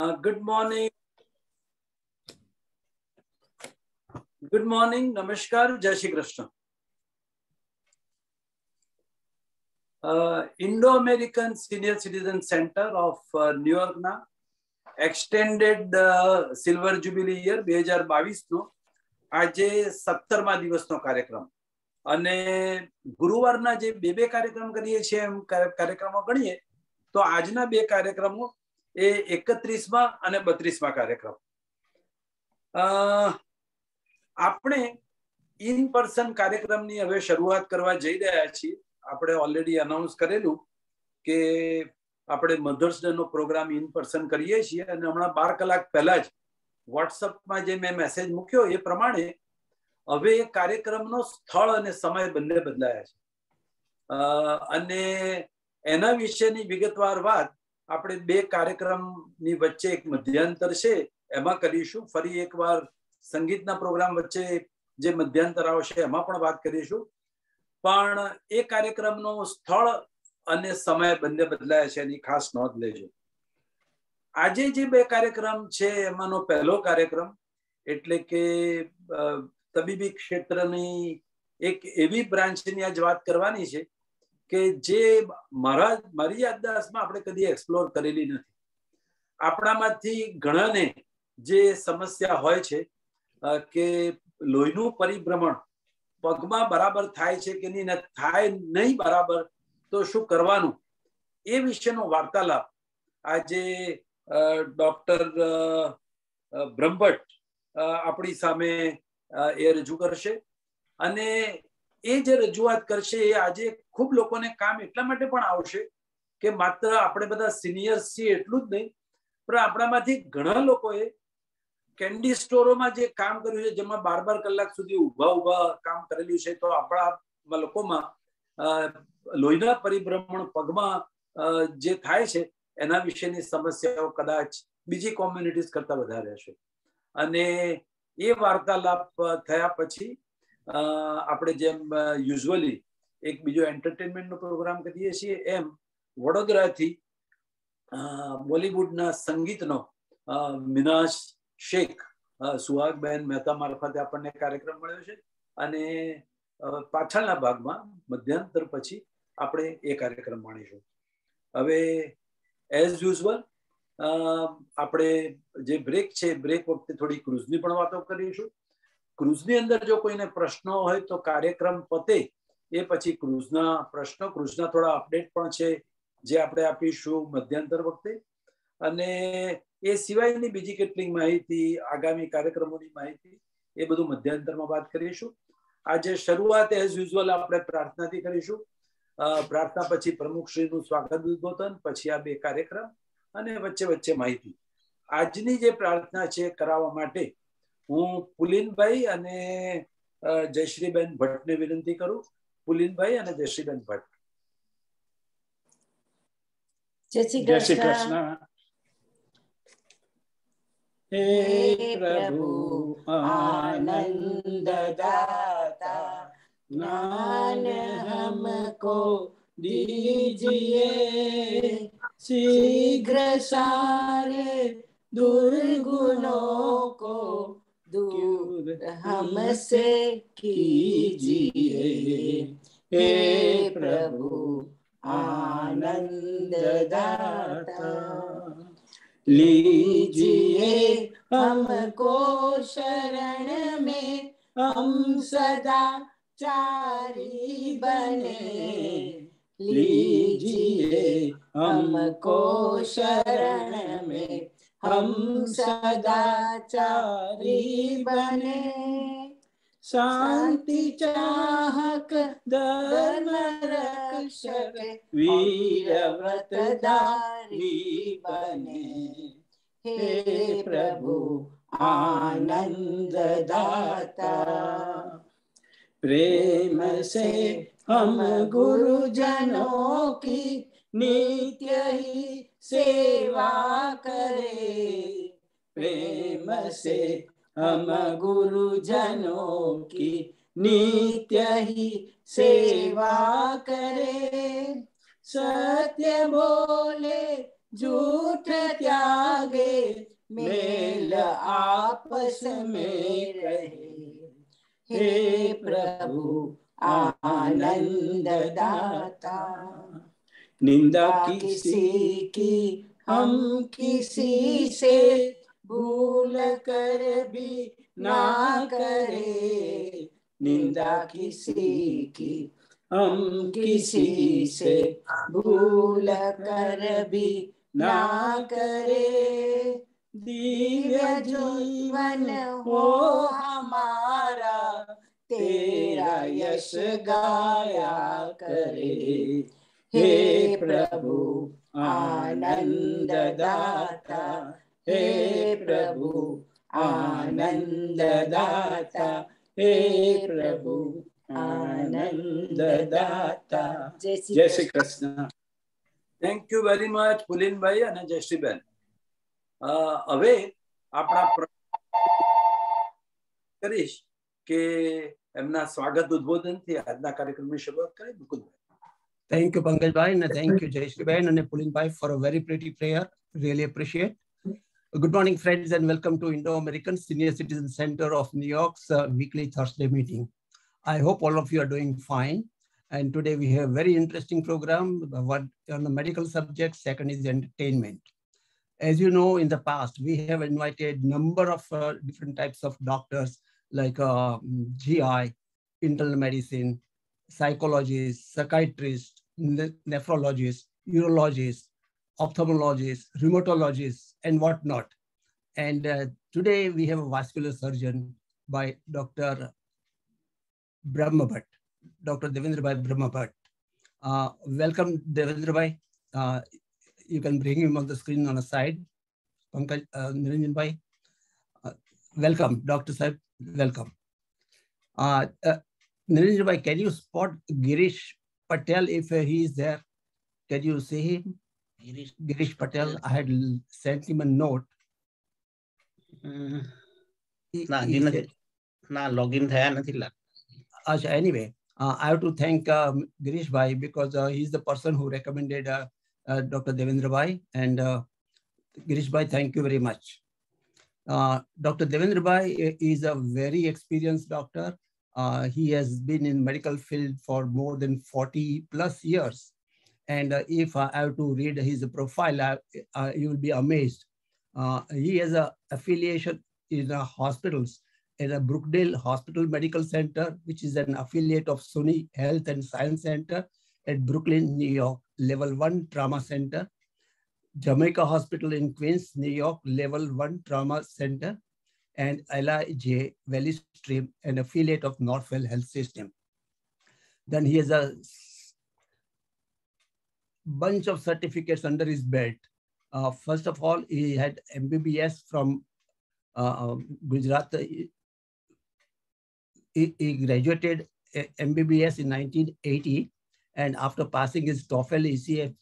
Good morning good morning નમસ્કાર જય Shri Krishna Indo American senior citizen centre of ન્યુયોર્કના extended silver jubilee year બે હજાર બાવીસનો આજે સત્તરમા દિવસનો કાર્યક્રમ અને ગુરુવારના જે બે બે કાર્યક્રમ કરીએ છીએ એમ કાર્યક્રમો ગણીએ તો આજના બે કાર્યક્રમો એ એકત્રીસમાં અને બત્રીસમાં કાર્યક્રમ. આપણે ઇન પર્સન કાર્યક્રમની હવે શરૂઆત કરવા જઈ રહ્યા છીએ. આપણે ઓલરેડી અનાઉન્સ કરેલું કે આપણે મધર્સ ડે નો પ્રોગ્રામ ઇન પર્સન કરીએ છીએ અને હમણાં બાર કલાક પહેલા જ વોટ્સઅપમાં જે મેં મેસેજ મૂક્યો એ પ્રમાણે હવે એ કાર્યક્રમનો સ્થળ અને સમય બંને બદલાયા છે. અને એના વિશેની વિગતવાર વાત આપણે બે કાર્યક્રમની વચ્ચે એક મધ્યાંતર છે, એમાં કરીશું. ફરી એકવાર સંગીતના પ્રોગ્રામ વચ્ચે જે મધ્યાંતર આવશે, એમાં પણ વાત કરીશું. પણ એ કાર્યક્રમનો સ્થળ અને સમય બંને બદલાયા છે, એની ખાસ નોંધ લેજો. આજે જે બે કાર્યક્રમ છે, એમાંનો પહેલો કાર્યક્રમ એટલે કે તબીબી ક્ષેત્રની એક એવી બ્રાન્ચની આજ વાત કરવાની છે કે જે મારા મારી યાદદાસ્તમાં આપણે કદી એક્સપ્લોર કરેલી નથી. આપણામાંથી ઘણાને જે સમસ્યા હોય છે કે લોહીનું પરિભ્રમણ પગમાં બરાબર થાય છે કે નહીં થાય નહીં બરાબર, તો શું કરવાનું? એ વિશેનો વાર્તાલાપ આજે ડોક્ટર બ્રહ્મભટ્ટ આપણી સામે એ રજૂ કરશે. અને એ જે રજૂઆત કરશે એ આજે ખૂબ લોકોને કામ એટલા માટે પણ આવશે કે માત્ર આપણે બધા સિનિયર્સ છીએ એટલું જ નહીં, પણ આપણામાંથી ઘણા લોકોએ કેન્ડી સ્ટોરોમાં જે કામ કર્યું છે, જેમાં બાર બાર કલાક સુધી ઊભા ઊભા કામ કરેલું છે, તો આપણા લોકોમાં લોહીના પરિભ્રમણ પગમાં જે થાય છે, એના વિશેની સમસ્યાઓ કદાચ બીજી કોમ્યુનિટીઝ કરતા વધારે હશે. અને એ વાર્તાલાપ થયા પછી આપણે જેમ યુઝવલી એક બીજો એન્ટરટેનમેન્ટનો પ્રોગ્રામ કરીએ છીએ એમ, વડોદરાથી બોલિવૂડના સંગીતનો મિનાશ શેખ સુહાગબેન મહેતા મારફતે આપણને કાર્યક્રમ મળ્યો છે અને પાછળના ભાગમાં મધ્યાંતર પછી આપણે એ કાર્યક્રમ માણીશું. હવે એઝ યુઝવલ આપણે જે બ્રેક છે બ્રેક વખતે થોડી ક્રુઝની પણ વાતો કરીશું. ક્રુઝની અંદર જો કોઈને પ્રશ્નો હોય તો કાર્યક્રમ પતે, એ પછી ક્રુઝના પ્રશ્નો, ક્રુઝના થોડા અપડેટ પણ છે, જે આપણે આપીશું મધ્યાંતર વખતે. અને એ સિવાયની બીજી કેટલીક માહિતી, આગામી કાર્યક્રમોની માહિતી, એ બધું મધ્યાંતરમાં વાત કરીશું. આજે શરૂઆત એઝ યુઝ્યુઅલ આપણે પ્રાર્થનાથી કરીશું. પ્રાર્થના પછી પ્રમુખશ્રીનું સ્વાગત ઉદબોધન, પછી આ બે કાર્યક્રમ, અને વચ્ચે વચ્ચે માહિતી. આજની જે પ્રાર્થના છે, કરાવવા માટે હું પુલિનભાઈ અને જયશ્રીબેન ભટ્ટને વિનંતી કરું પુલિનભાઈ અને જયશ્રીબેન ભટ્ટ જય શ્રી કૃષ્ણ हे प्रभु आनंद दाता ज्ञान हमको दीजिए शीघ्र सारे दुर्गुणों को दूर हमसे कीजिए। हे प्रभु आनंद दाता लीजिए हमको शरण में हम सदा चारी बने। लीजिए हमको शरण में हम सदाचारी बने। शांति चाहक धर्म रक्षक वीर व्रतधारी बने। हे प्रभु आनंद दाता प्रेम से हम गुरुजनों की नित्य ही सेवा करे। प्रेम से हम गुरु जनों की नित्य ही सेवा करे। सत्य बोले, झूठ त्यागे, मेल आपस में रहे। हे प्रभु आनंद दाता निंदा किसी की हम किसी से भूल कर भी ना करे। निंदा किसी की हम किसी से भूल कर भी ना करे। दिव्य जीवन हो हमारा तेरा यश गाया करे। हे प्रभु आनंद दाता हे प्रभु आनंद दाता हे प्रभु आनंद दाता જય Shri Krishna thank you very much પુલિનભાઈ અને જયશ્રીબેન હવે આપણા કરીશ કે એમના સ્વાગત ઉદ્બોધનથી આજના કાર્યક્રમની શરૂઆત કરીએ મુકુદભાઈ Thank you, Pankaj and thank you, Jayashree Bhai and Pulin Bhai for a very pretty prayer. Really appreciate. Good morning, friends, and welcome to Indo-American Senior Citizen Center of New York's uh, weekly Thursday meeting. I hope all of you are doing fine. And today we have a very interesting program. One on the medical subject, second is entertainment. As you know, in the past, we have invited number of uh, different types of doctors like uh, GI, internal medicine, psychologists, psychiatrists, ne- nephrologists, urologists, ophthalmologists, rheumatologists, and whatnot. And uh, today we have a vascular surgeon by Dr. Brahmbhatt, Dr. Devendra Bhai Brahma Uh, welcome, Devendra Bhai. Uh, you can bring him on the screen on a side. Pankaj uh, Niranjan. Uh, welcome, Dr. Saib. Welcome. Uh, uh, Niranjan Bhai, can you spot Girish Patel, if he is there, can you see him? Girish, Girish Patel, I had sent him a note. Mm. Nah, nah, login thaya nathi lag. Anyway, uh, I have to thank um, Girish Bhai because uh, he's the person who recommended uh, uh, Dr. Devendra Bhai. And uh, Girish Bhai, thank you very much. Uh, Dr. Devendra Bhai is a very experienced doctor uh, he has been in medical field for more than 40 plus years. And uh, if I have to read his profile, I, uh, you will be amazed. Uh, he has an affiliation in uh, hospitals in a Brookdale Hospital Medical Center, which is an affiliate of SUNY Health and Science Center at Brooklyn, New York, level one trauma center. Jamaica Hospital in Queens, New York, level one trauma center, and LIJ Valley Stream, an affiliate of Northwell Health System. Then he has a bunch of certificates under his belt. Uh, first of all, he had MBBS from uh, um, Gujarat he, he graduated uh, MBBS in 1980, and after passing his TOEFL, ECF,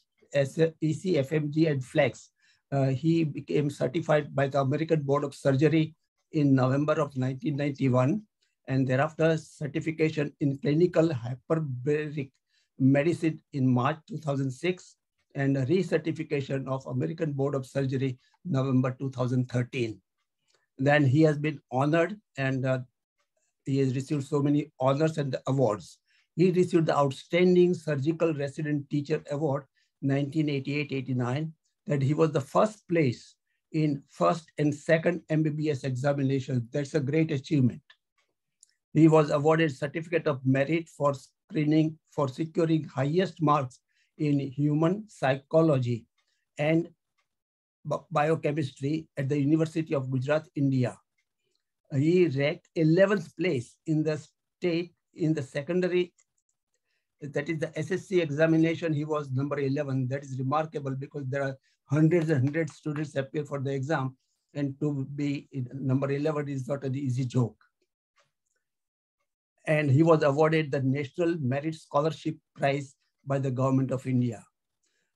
ECFMG, and FLEX, uh, he became certified by the American Board of Surgery in November of 1991, and thereafter certification in clinical hyperbaric medicine in March 2006, and recertification of American Board of Surgery November 2013. Then he has been honored and uh, he has received so many honors and awards. He received the Outstanding Surgical Resident Teacher Award 1988-89, that he was the first place in first and second MBBS examinations. That's a great achievement. He was awarded Certificate of Merit for screening for securing highest marks in human psychology and biochemistry at the University of Gujarat, India he ranked 11th place in the state in the secondary that is the ssc examination he was number 11 that is remarkable because there are hundreds and hundreds of students appear for the exam and to be number 11 is not an easy joke. And he was awarded the national merit scholarship prize by the government of india.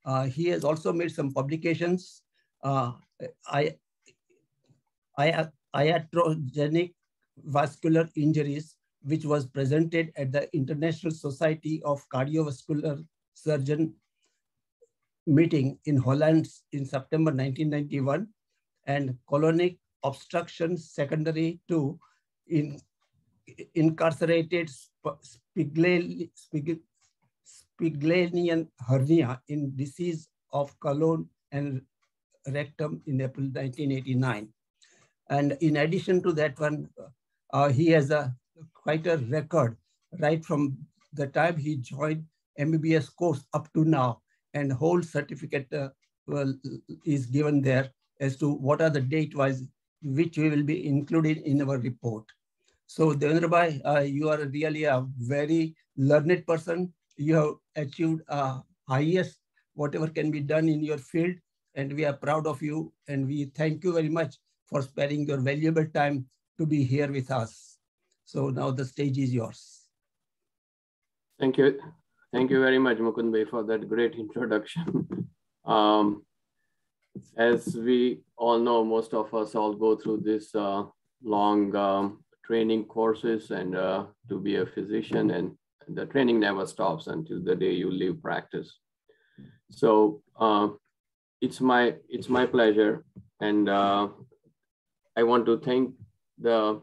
Uh, he has also made some publications. Uh, i i iatrogenic vascular injuries, which was presented at the International Society of Cardiovascular Surgeon meeting in Holland in September 1991. and colonic obstruction secondary to in, incarcerated Spigelian hernia in disease of colon and rectum in April 1989. And in addition to that one, uh, he has a quite a record right from the time he joined MBBS course up to now and whole certificate uh, well, is given there as to what are the date wise which we will be included in our report. So Devendra Bhai, uh, you are really a very learned person. You have achieved uh, highest whatever can be done in your field and we are proud of you and we thank you very much for sparing your valuable time to be here with us. So now the stage is yours. Thank you. Thank you very much, Mukund for that great introduction. um, as we all know, most of us all go through this uh, long um, training courses and uh, to be a physician and the training never stops until the day you leave practice. So uh, it's my it's my pleasure, and uh, I want to thank the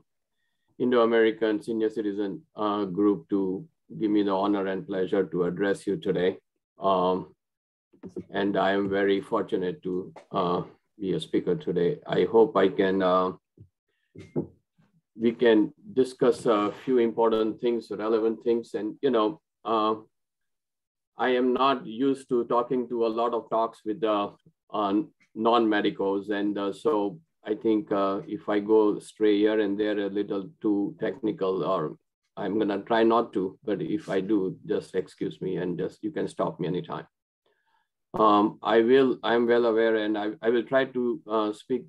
Indo-American Senior Citizen uh, Group to give me the honor and pleasure to address you today. Um, and I am very fortunate to uh, be a speaker today. I hope I can, uh, we can discuss a few important things, relevant things. And, you know, uh, I am not used to talking to a lot of talks with the uh, non-medicals. And uh, so I think uh, if I go stray here and there a little too technical or I'm gonna try not to, but if I do, just excuse me and just, you can stop me anytime. Um, I will, I'm well aware and I, I will try to uh, speak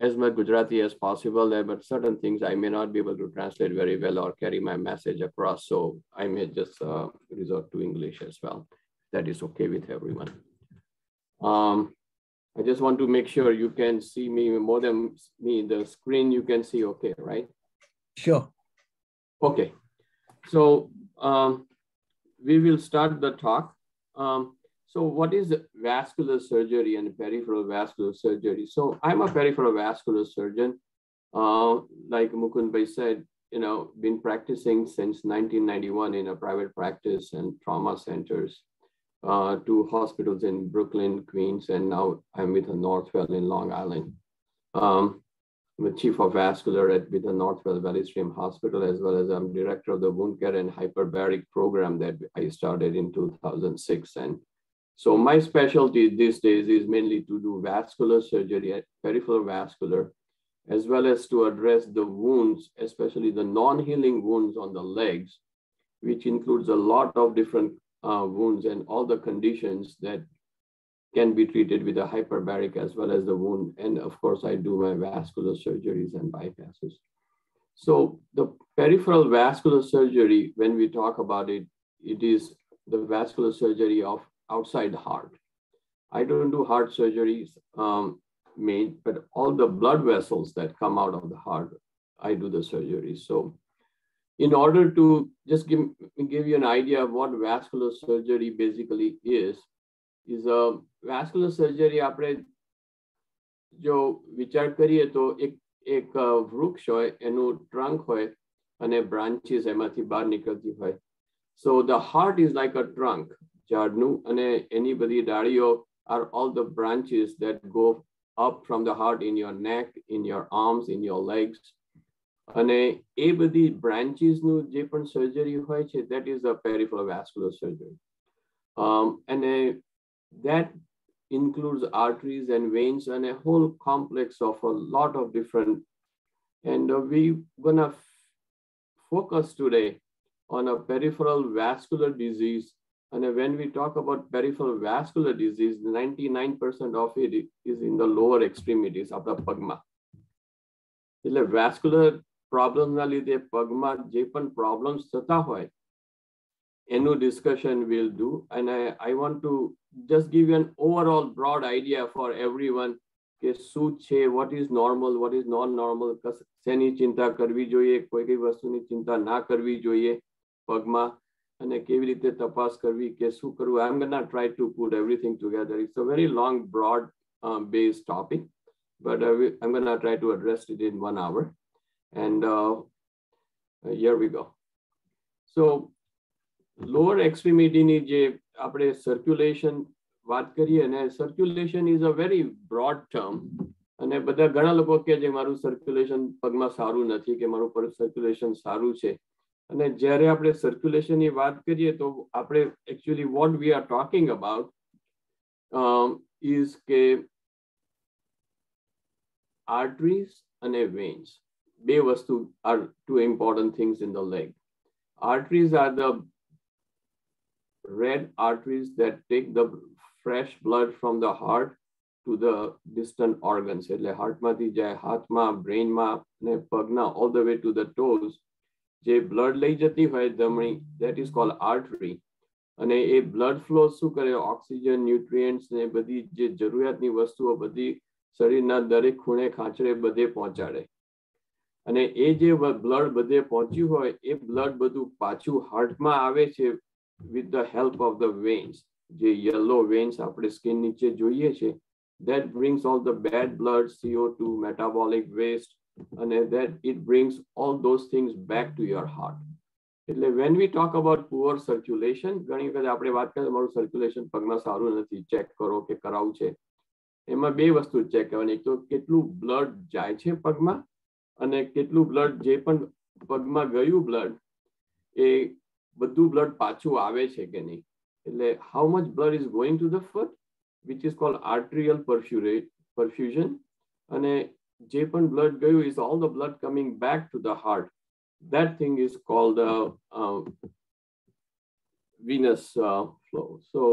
as much Gujarati as possible there, but certain things I may not be able to translate very well or carry my message across. So I may just uh, resort to English as well. That is okay with everyone. Um, I just want to make sure you can see me more than me, the screen you can see okay, right? Sure. Okay, so um, we will start the talk. Um, so what is vascular surgery and peripheral vascular surgery? So I'm a peripheral vascular surgeon. Uh, like Mukund Bhai said, you know, been practicing since 1991 in a private practice and trauma centers, uh, two hospitals in Brooklyn, Queens, and now I'm with the Northwell in Long Island. Um, I'm the chief of vascular at the Northwell Valley Stream Hospital, as well as I'm director of the wound care and hyperbaric program that I started in 2006. And so my specialty these days is mainly to do vascular surgery, peripheral vascular, as well as to address the wounds, especially the non-healing wounds on the legs, which includes a lot of different uh, wounds and all the conditions that can be treated with a hyperbaric as well as the wound. And of course, I do my vascular surgeries and bypasses. So the peripheral vascular surgery, when we talk about it, it is the vascular surgery of outside the heart. I don't do heart surgeries um, made, but all the blood vessels that come out of the heart, I do the surgery. So in order to just give, give you an idea of what vascular surgery basically is, is a vascular surgery આપણે જો વિચાર કરીએ તો એક એક વૃક્ષ હોય એનું ટ્રંક હોય અને બ્રાન્ચીસ એમાંથી બહાર નીકળતી હોય so the heart is like a trunk ઝાડનું અને એની બધી ડાળીઓ are all the branches that go up from the heart in your neck, in your arms, in your legs. અને એ બધી બ્રાન્ચીસનું જે પણ સર્જરી હોય છે that is a peripheral vascular surgery. Um, and that includes arteries and veins and a whole complex of a lot of different. And uh, we're gonna focus today on a peripheral vascular disease and when we talk about peripheral vascular disease, 99% of it is in the lower extremities of the pagma. એટલે vascular problems ના લીધે પગમાં જે પણ problems થતા હોય એનું discussion we'll do. And I, I want to just give you an overall broad idea for everyone કે શું છે what is normal what is non normal શેની ચિંતા કરવી જોઈએ કોઈ કઈ વસ્તુની ચિંતા ના કરવી જોઈએ પગમાં અને કેવી રીતે તપાસ કરવી કે શું કરવું I am gonna try to put everything together it's a very long broad base topic but I am gonna try to address it in one hour and here we go so lower એક્સટ્રીમિટીની જે આપણે circulation વાત કરીએ ને circulation is a very broad term અને બધા ઘણા લોકો કે જે મારું સર્ક્યુલેશન પગમાં સારું નથી, કે મારું પર સર્ક્યુલેશન સારું છે. અને જ્યારે આપણે સર્ક્યુલેશનની વાત કરીએ તો આપણે actually what we are talking about is કે આર્ટરીઝ અને વેન્સ બે વસ્તુ are two important things in the leg arteries are the red arteries that take the fresh blood from the heart to the distant organs એટલે હાર્ટમાંથી જાય હાથમાં બ્રેઇનમાં ને પગના all the way to the toes જે blood લઈ જતી હોય ધમણી that is called artery અને એ બ્લડ ફ્લો શું કરે ઓક્સિજન ન્યુટ્રિયન્ટ્સ ને બધી જે જરૂરિયાતની વસ્તુઓ બધી શરીરના દરેક ખૂણે ખાંચરે બધે પહોંચાડે અને એ જે બ્લડ બધે પહોંચ્યું હોય એ બ્લડ બધું પાછું હાર્ટમાં આવે છે with the help of the vans જે યલો વેન્સ આપણે સ્કિન નીચે જોઈએ છે that brings all the bad blood co2 metabolic waste and that it brings all those things back to your heart એટલે when we talk about poor circulation ઘણી વખત આપણે વાત કરીએ તમારું સર્ક્યુલેશન પગમાં સારું નથી ચેક કરો કે કરાવું છે એમાં બે વસ્તુ ચેક કરવાની એક તો કેટલું બ્લડ જાય છે પગમાં અને કેટલું બ્લડ જે પણ પગમાં ગયું બ્લડ એ બધું બ્લડ પાછું આવે છે કે નહીં એટલે how much blood is going to the foot which is called arterial perfusion અને જે પણ blood ગયું is all the blood coming back to the heart that thing is called uh, uh, venous uh, flow so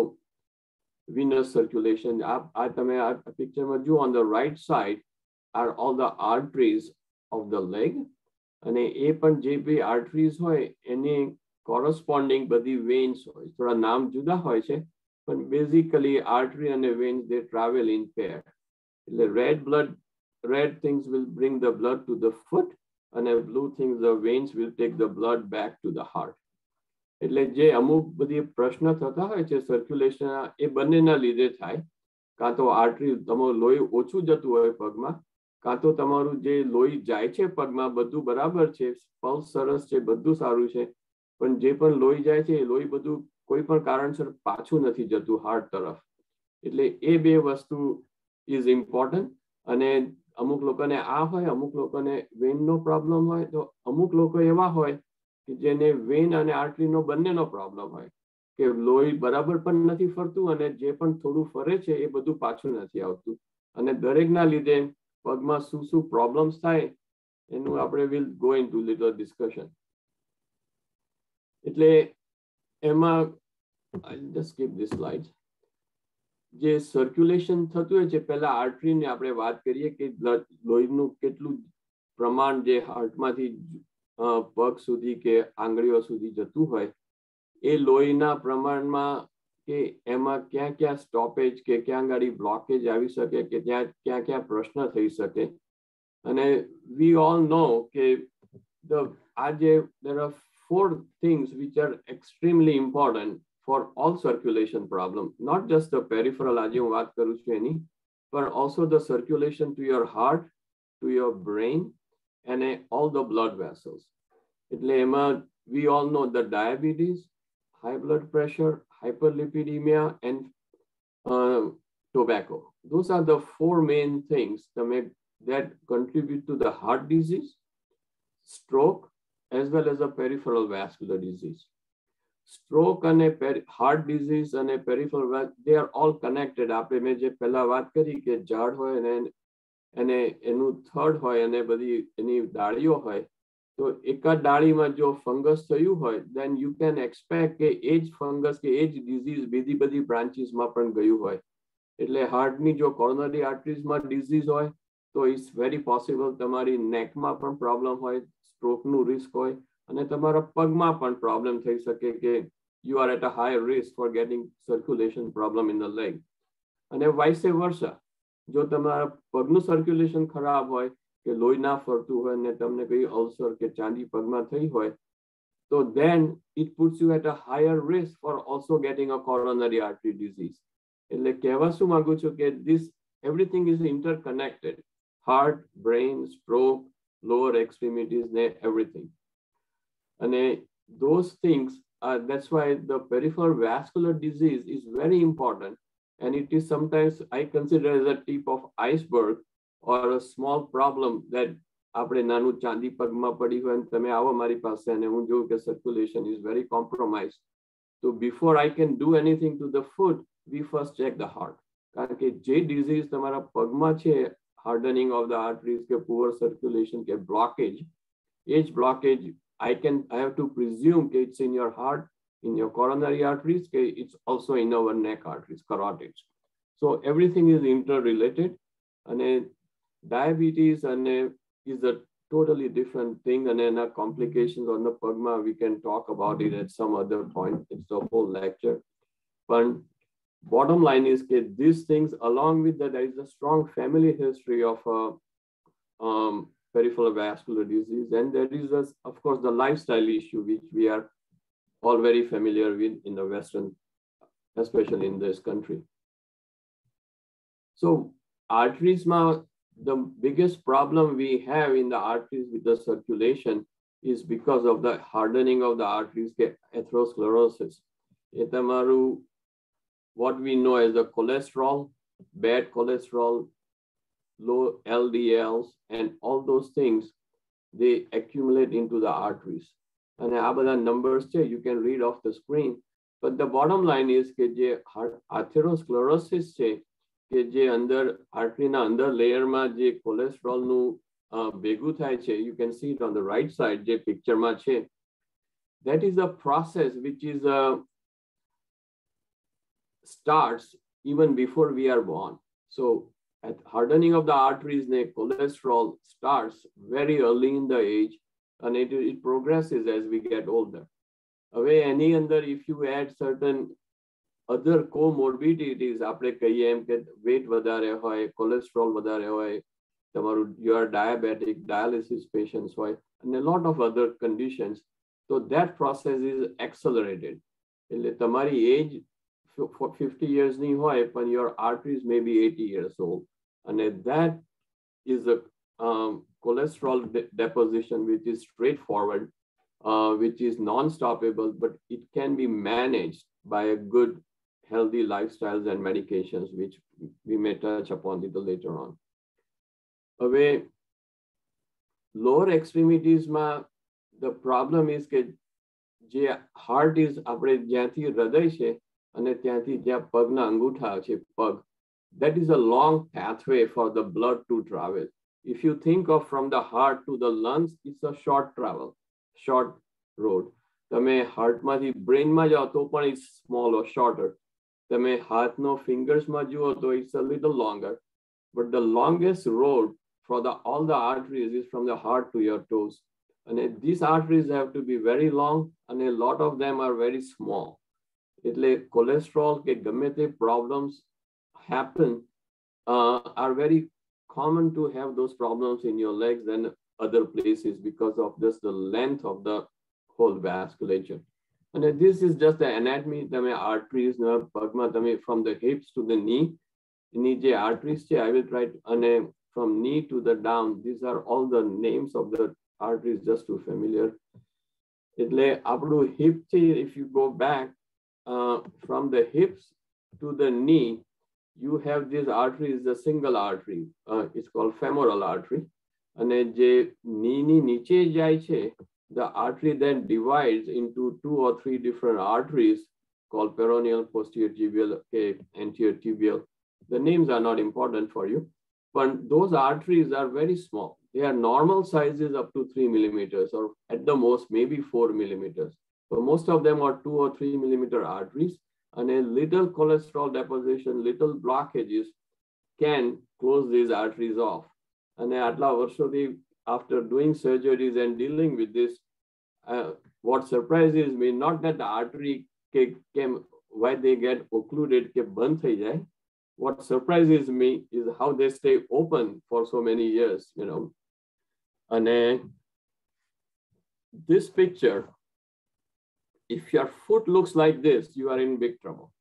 venous circulation આ તમે આ પિક્ચરમાં જુઓ on the right side are all the arteries of the leg અને એ પણ જે બી arteries હોય એની corresponding બધી વેન્સ હોય. થોડા નામ જુદા હોય છે, પણ બેઝિકલી આર્ટરી અને veins they travel in pair એટલે red blood red things will bring the blood to the foot અને blue things the veins will take the blood back to the heart એટલે જે અમુક બધી પ્રશ્ન થતા હોય છે સર્ક્યુલેશન એ બંનેના લીધે થાય. કાં તો આર્ટરી તમારું લોહી ઓછું જતું હોય પગમાં, કાં તો તમારું જે લોહી જાય છે પગમાં, બધું બરાબર છે, પલ્સ સરસ છે, બધું સારું છે. પણ જે પણ લોહી જાય છે, એ લોહી બધું કોઈ પણ કારણસર પાછું નથી જતું હાર્ટ તરફ. એટલે એ બે વસ્તુ ઇઝ ઇમ્પોર્ટન્ટ અને અમુક લોકોને આ હોય, અમુક લોકોને વેનનો પ્રોબ્લેમ હોય, તો અમુક લોકો એવા હોય કે જેને વેન અને આર્ટરીનો બંનેનો પ્રોબ્લેમ હોય કે લોહી બરાબર પણ નથી ફરતું અને જે પણ થોડું ફરે છે, એ બધું પાછું નથી આવતું. અને દરેકના લીધે પગમાં શું શું પ્રોબ્લેમ્સ થાય, એનું આપણે will go into little discussion એટલે એમાં just skip this slide જે સર્ક્યુલેશન થતું હોય છે પહેલા આર્ટરીને આપણે વાત કરીએ કે લોહીનું કેટલું પ્રમાણ જે હાર્ટમાંથી પગ સુધી કે આંગળીઓ સુધી જતું હોય એ લોહીના પ્રમાણમાં કે એમાં ક્યાં ક્યાં સ્ટોપેજ કે ક્યાં ગાડી બ્લોકેજ આવી શકે કે ત્યાં ક્યાં ક્યાં પ્રશ્ન થઈ શકે અને વી ઓલ નો કે ધ આ જે દેર are four things which are extremely important for all circulation problem, not just the peripheral, આજે હું વાત કરું છું એની, but also the circulation to your heart, to your brain, and all the blood vessels. એટલે એમાં we all know the diabetes, high blood pressure, hyperlipidemia, and uh, tobacco. Those are the four main things that contribute to the heart disease, stroke, as well as a peripheral vascular disease stroke અને heart disease અને and they are all connected. આપણે મેં જે પહેલા વાત કરી કે ઝાડ હોય અને એને એનું થર્ડ હોય અને બધી એની ડાળીઓ હોય, તો એકાદ ડાળીમાં જો ફંગસ થયું હોય દેન યુ કેન એક્સપેક્ટ કે એ જ ફંગસ કે એ જ ડિઝીઝ બીજી બધી બ્રાન્ચીસમાં પણ ગયું હોય એટલે હાર્ટની જો કોર્નરી આર્ટરીઝમાં ડિઝીઝ હોય, તો ઇટ્સ વેરી પોસિબલ તમારી નેકમાં પણ પ્રોબ્લેમ હોય સ્ટ્રોકનું રિસ્ક હોય અને તમારા પગમાં પણ પ્રોબ્લેમ થઈ શકે કે you are at a high risk for getting circulation problem in the leg અને વાઇસે વર્ષા જો તમારા પગનું સર્ક્યુલેશન ખરાબ હોય કે લોહી ના ફરતું હોય ને તમને કઈ અલ્સર કે ચાંદી પગમાં થઈ હોય તો then it puts you at a higher risk for also getting a coronary artery disease એટલે કહેવા શું માંગુ છું કે this everything is interconnected heart brain stroke, lower extremities, everything. And those things, uh, that's why the peripheral vascular disease is very important. And it is sometimes I consider as a tip of iceberg or a small problem that આપણે નાનું ચાંદી પગમાં પડી હોય તમે આવો મારી પાસે અને હું જોઉં કે સર્ક્યુલેશન ઇઝ વેરી કોમ્પ્રોમાઇઝ તો before I can do anything to the foot V first check the heart કારણ કે જે ડિઝીઝ તમારા પગમાં છે hardening of the arteries, poor circulation, blockage. Each blockage, I can I have to presume it's in your heart, in your coronary arteries, it's also in our neck arteries, carotids. So everything is interrelated. And then diabetes and a, is a totally different thing. And then uh, complications on the pugma, we can talk about it at some other point. It's a whole lecture. But bottom line is that these things, along with that, there is a strong family history of uh, um, peripheral vascular disease. And there is, a, of course, the lifestyle issue, which we are all very familiar with in the Western, especially in this country. So arteries, the biggest problem we have in the arteries with the circulation is because of the hardening of the arteries, atherosclerosis what we know as the cholesterol, bad cholesterol, low LDLs, and all those things, they accumulate into the arteries. And આ બધા numbers you can read off the screen. But the bottom line is કે જે atherosclerosis છે કે જે અંદર આર્ટરીના અંદર લેયરમાં જે કોલેસ્ટ્રોલનું ભેગું થાય છે you can see it on the right side જે પિક્ચરમાં છે that is a process which is a starts even before we are born. So at hardening of the arteries, the cholesterol starts very early in the age and it, it progresses as we get older. Away any other, if you add certain other comorbidities, આપણે કહીએ એમ કે weight વધારે હોય cholesterol વધારે હોય તમારું you are diabetic dialysis patients હોય and a lot of other conditions so that process is accelerated એટલે તમારી age for 50 years ની હોય but your arteries may be 80 years old and that is a um, cholesterol de deposition which is straightforward uh, which is non-stoppable but it can be managed by a good healthy lifestyles and medications which we may touch upon little later on હવે lower extremities ma the problem is that જે heart is આપણે જ્યાંથી હૃદય છે અને ત્યાંથી જ્યાં પગના અંગૂઠા છે પગ that is a long pathway for the blood to travel. If you think of from the heart to the lungs, it's a short travel, short road. તમે હાર્ટમાંથી બ્રેનમાં જાઓ તો પણ ઇટ્સ સ્મોલ ઓર શોર્ટર તમે હાથનો ફિંગર્સમાં જુઓ તો it's a little longer but the longest road for the all the arteries is from the heart to your toes. And these arteries have to be very long and a lot of them are very small. એટલે cholesterol કે ગમે તે problems happen uh, are very common to have those problems in your legs and other places because of just the length of the whole vasculature. And this is just the anatomy, તમે arteries પગમાં તમે from the hips to the knee, ની જે arteries છે, I will try to, અને from knee to the down, these are all the names of the arteries just to familiar. એટલે આપણું hip છે, if you go back, uh, from the hips to the knee, you have this artery is a single artery. Uh, it's called femoral artery. And જે નીની નીચે જાય છે, the artery then divides into two or three different arteries called peroneal, posterior tibial, okay, anterior tibial. The names are not important for you, but those arteries are very small. They are normal sizes up to three millimeters or at the most maybe four millimeters. So most of them are two or three millimeter arteries and a little cholesterol deposition, little blockages can close these arteries off. And I thought, after doing surgeries and dealing with this, uh, what surprises me, not that the artery came, why they get occluded, what surprises me is how they stay open for so many years, you know. And uh, this picture if your foot looks like this, you are in big trouble.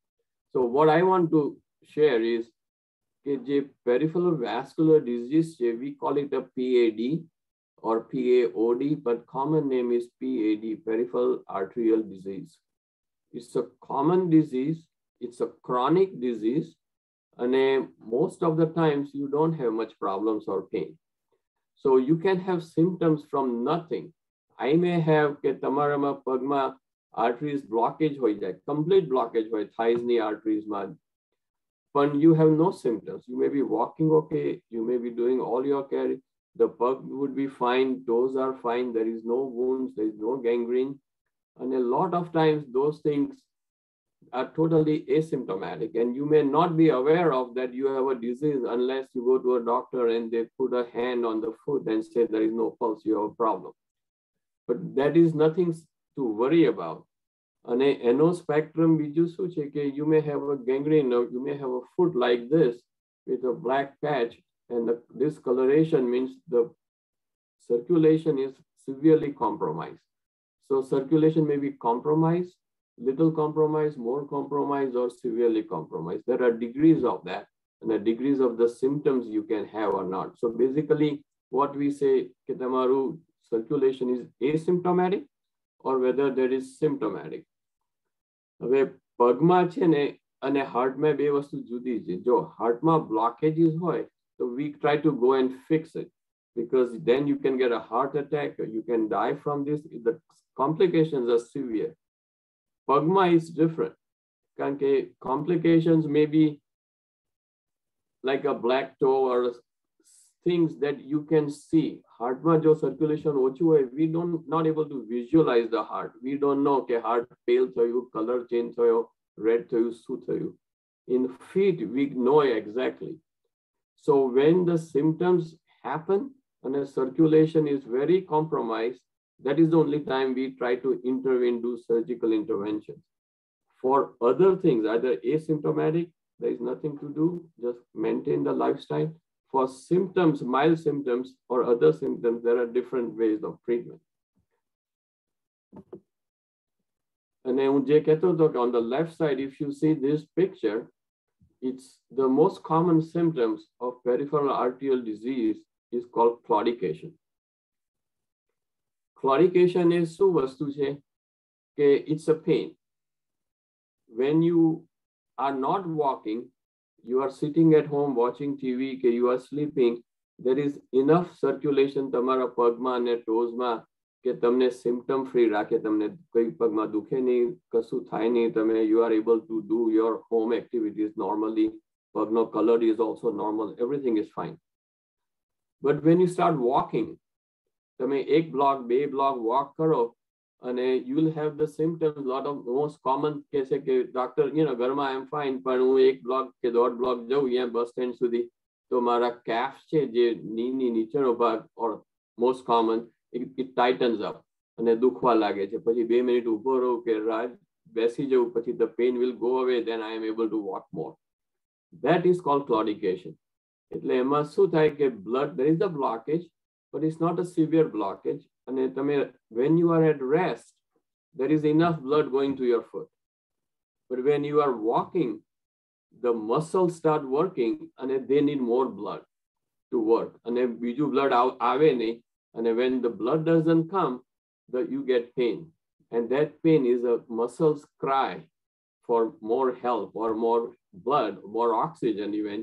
So what I want to share is કે જે peripheral vascular disease છે we call it a PAD or PAOD but common name is PAD peripheral arterial disease it's a common disease it's a chronic disease and most of the times you don't have much problems or pain so you can have symptoms from nothing I may have કે તમારામાં પગમાં arteries blockage હોઈ જાય complete blockage હોય thighs ની arteries માં but you have no symptoms you may be walking okay you may be doing all your care the pug would be fine toes are fine there is no wounds there is no gangrene and a lot of times those things are totally asymptomatic and you may not be aware of that you have a disease unless you go to a doctor and they put a hand on the foot and say there is no pulse you have a problem but that is nothing to worry about અને એનો spectrum બીજું શું છે કે you may have a gangrene or you may have a foot like this with a black patch and the discoloration means the circulation is severely compromised so circulation may be compromised little compromise more compromise or severely compromised there are degrees of that and the degrees of the symptoms you can have or not so basically what we say કે તમારું circulation is asymptomatic or whether there is symptomatic હવે પગમાં છે ને અને હાર્ટમાં બે વસ્તુ જુદી છે જો હાર્ટમાં બ્લોકેજીસ હોય તો we try to go and fix it because then you can get a heart attack or you can die from this the complications are severe pagma is different કારણ કે complications may be like a black toe or things that you can see હાર્ટમાં જો circulation ઓછું હોય we don't not able to visualize the heart we don't know કે heart pale થયું color change થયો red થયું શું થયું in feet we know exactly so when the symptoms happen and the circulation is very compromised that is the only time we try to intervene do surgical interventions for other things either asymptomatic there is nothing to do just maintain the lifestyle for symptoms, mild symptoms or other symptoms, there are different ways of treatment. And then on the left side, if you see this picture, it's the most common symptoms of peripheral arterial disease is called claudication. Claudication is શું વસ્તુ છે કે it's a pain. When you are not walking, you are sitting at home watching TV, કે you are sleeping, there is enough circulation તમારા પગમાં અને ટોઝમાં કે તમને સિમ્પટમ ફ્રી રાખે તમને કઈ પગમાં દુખે નહીં કશું થાય નહીં તમે you are able to do your home activities normally પગનો color is also normal everything is fine but when you start walking તમે એક બ્લોક બે બ્લોક વોક કરો અને you will have the symptoms lot of most common કે છે કે doctor you know ઘરમાં I am fine પણ હું એક બ્લોક કે દોઢ બ્લોક જઉં અહીંયા બસ સ્ટેન્ડ સુધી તો મારા calf છે જે નીની નીચેનો ભાગ or most common it, it tightens up અને દુખવા લાગે છે પછી બે મિનિટ ઉભો રહું કે રાજ બેસી જવું પછી the pain will go away then I am able to walk more that is called claudication એટલે એમાં શું થાય કે blood there is a blockage but it's not a severe blockage and when you are at rest there is enough blood going to your foot but when you are walking the muscles start working and they need more blood to work and બીજું blood આવે નહીં and when the blood doesn't come the, you get pain and that pain is a muscles cry for more help or more blood more oxygen even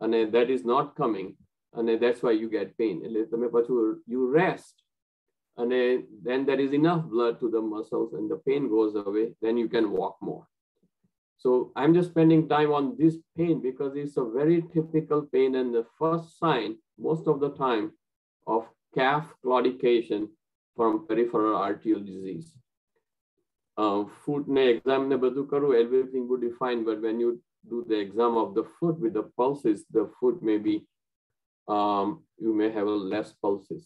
and that is not coming and that's why you get pain you rest and then there is enough blood to the muscles and the pain goes away then you can walk more so i'm just spending time on this pain because it's a very typical pain and the first sign most of the time of calf claudication from peripheral arterial disease uh, foot ne exam ne બધું કરવું everything would be fine but when you do the exam of the foot with the pulses the foot may be um, you may have less pulses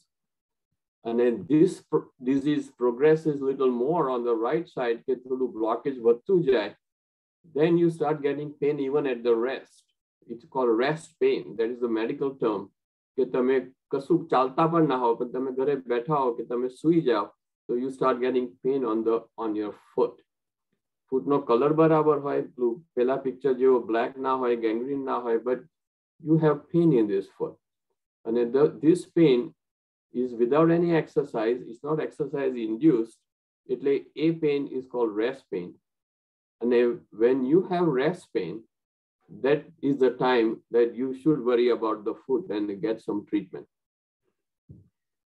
and then this disease progresses a little more on the right side કે થોડું blockage વધતું જાય then you start getting pain even at the rest it's called rest pain that is the medical term કે તમે કશું ચાલતા પણ ના હો પણ તમે ઘરે બેઠા હો કે તમે સૂઈ જાઓ so you start getting pain on the on your foot foot no color બરાબર હોય પેલા picture જેવો black ના હોય gangrene ના હોય but you have pain in this foot. And the, this pain is without any exercise, it's not exercise induced. એટલે a pain is called rest pain. And when you have rest pain, that is the time that you should worry about the foot and get some treatment.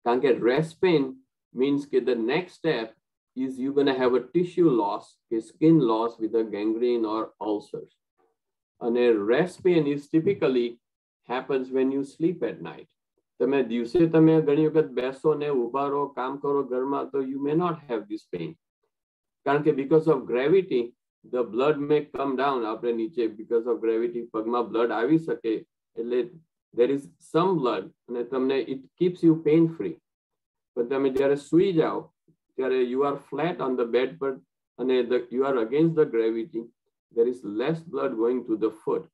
Can't get rest pain means that the next step is you're going to have a tissue loss, a skin loss with a gangrene or ulcers. And a rest pain is typically happens when you sleep at night. તમે દિવસે તમે ઘણી વખત બેસો ને ઉભા રહો કામ કરો ઘરમાં તો you may not have this pain કારણ કે because of gravity the blood may come down આપણે નીચે બીકોઝ ઓફ ગ્રેવિટી પગમાં બ્લડ આવી શકે એટલે દેર ઇઝ સમ બ્લડ અને તમને it keeps you pain free પણ તમે જ્યારે સૂઈ જાઓ ત્યારે you are flat on the bed પર અને you are against the gravity there is less blood going to the foot.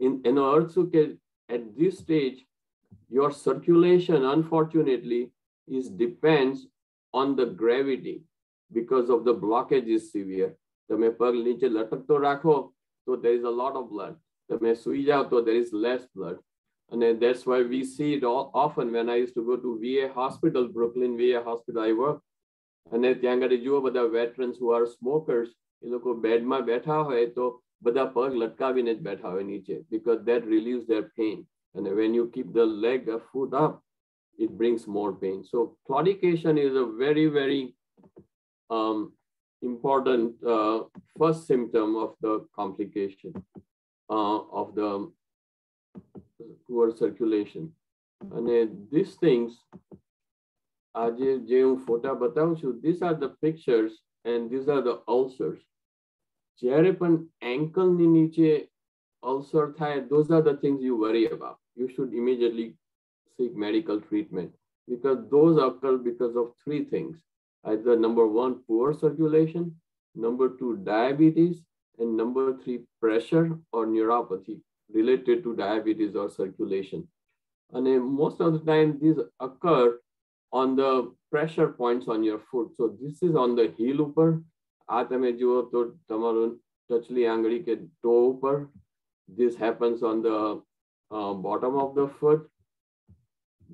In, એનો અર્થ શું કે at this stage your circulation unfortunately is depends on the gravity because of the blockage is severe તમે પગ નીચે લટકતો રાખો તો there is a lot of blood તમે સૂઈ જાઓ તો there is less blood and that's why we see it all often when I used to go to VA hospital Brooklyn VA hospital I work અને ત્યાં આગળ જુઓ બધા veterans who are smokers એ લોકો બેડમાં બેઠા હોય તો બધા પગ લટકાવીને જ બેઠા હોય નીચે because that relieves their pain and when you keep the leg, a foot up, it brings more pain. So claudication is a very, very um, important uh, first symptom of the complication uh, of the poor circulation. And these things, આજે જે હું ફોટા બતાવું છું these are the pictures and these are the ulcers. જ્યારે પણ એન્કલની નીચે ulcer થાય those are the things you worry about you should immediately seek medical treatment because those occur because of three things. Either number one, poor circulation, number two, diabetes, and number three, pressure or neuropathy related to diabetes or circulation. And most of the time, these occur on the pressure points on your foot. So this is on the heel upper. આ તમે જુઓ તો તમારું ટચલી આંગળી કે ટો ઉપર this happens on the uh, bottom of the foot.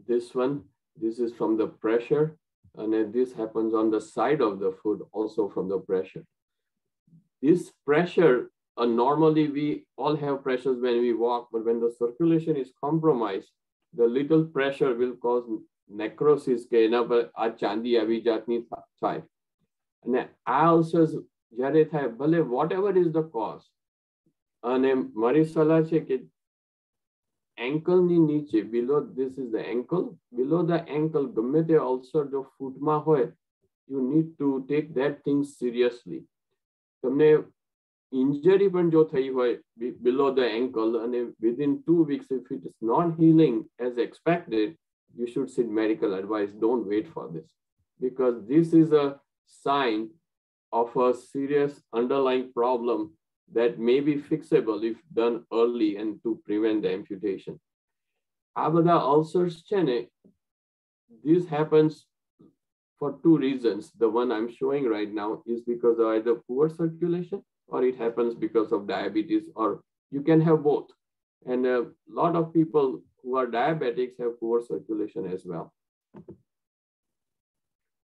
This one, this is from the pressure. And then this happens on the side of the foot, also from the pressure. This pressure, uh, normally we all have pressures when we walk, but when the circulation is compromised, the little pressure will cause necrosis કે એના પર આ ચાંદી આવી જાતની થાય અને આ અલ્સર્સ જ્યારે થાય ભલે vote ever is the cause અને મારી સલાહ છે કે ankle ની નીચે below this is the ankle below the ankle ગમે તે અલ્સર જો ફૂટમાં હોય you need to take that thing seriously તમને injury પણ જો થઈ હોય below the ankle and within two weeks if it is not healing as expected you should seek medical advice don't wait for this because this is a sign of a serious underlying problem that may be fixable if done early and to prevent the amputation. આ બધા ulcers છે this happens for two reasons. The one I'm showing right now is because of either poor circulation or it happens because of diabetes or you can have both. And a lot of people who are diabetics have poor circulation as well.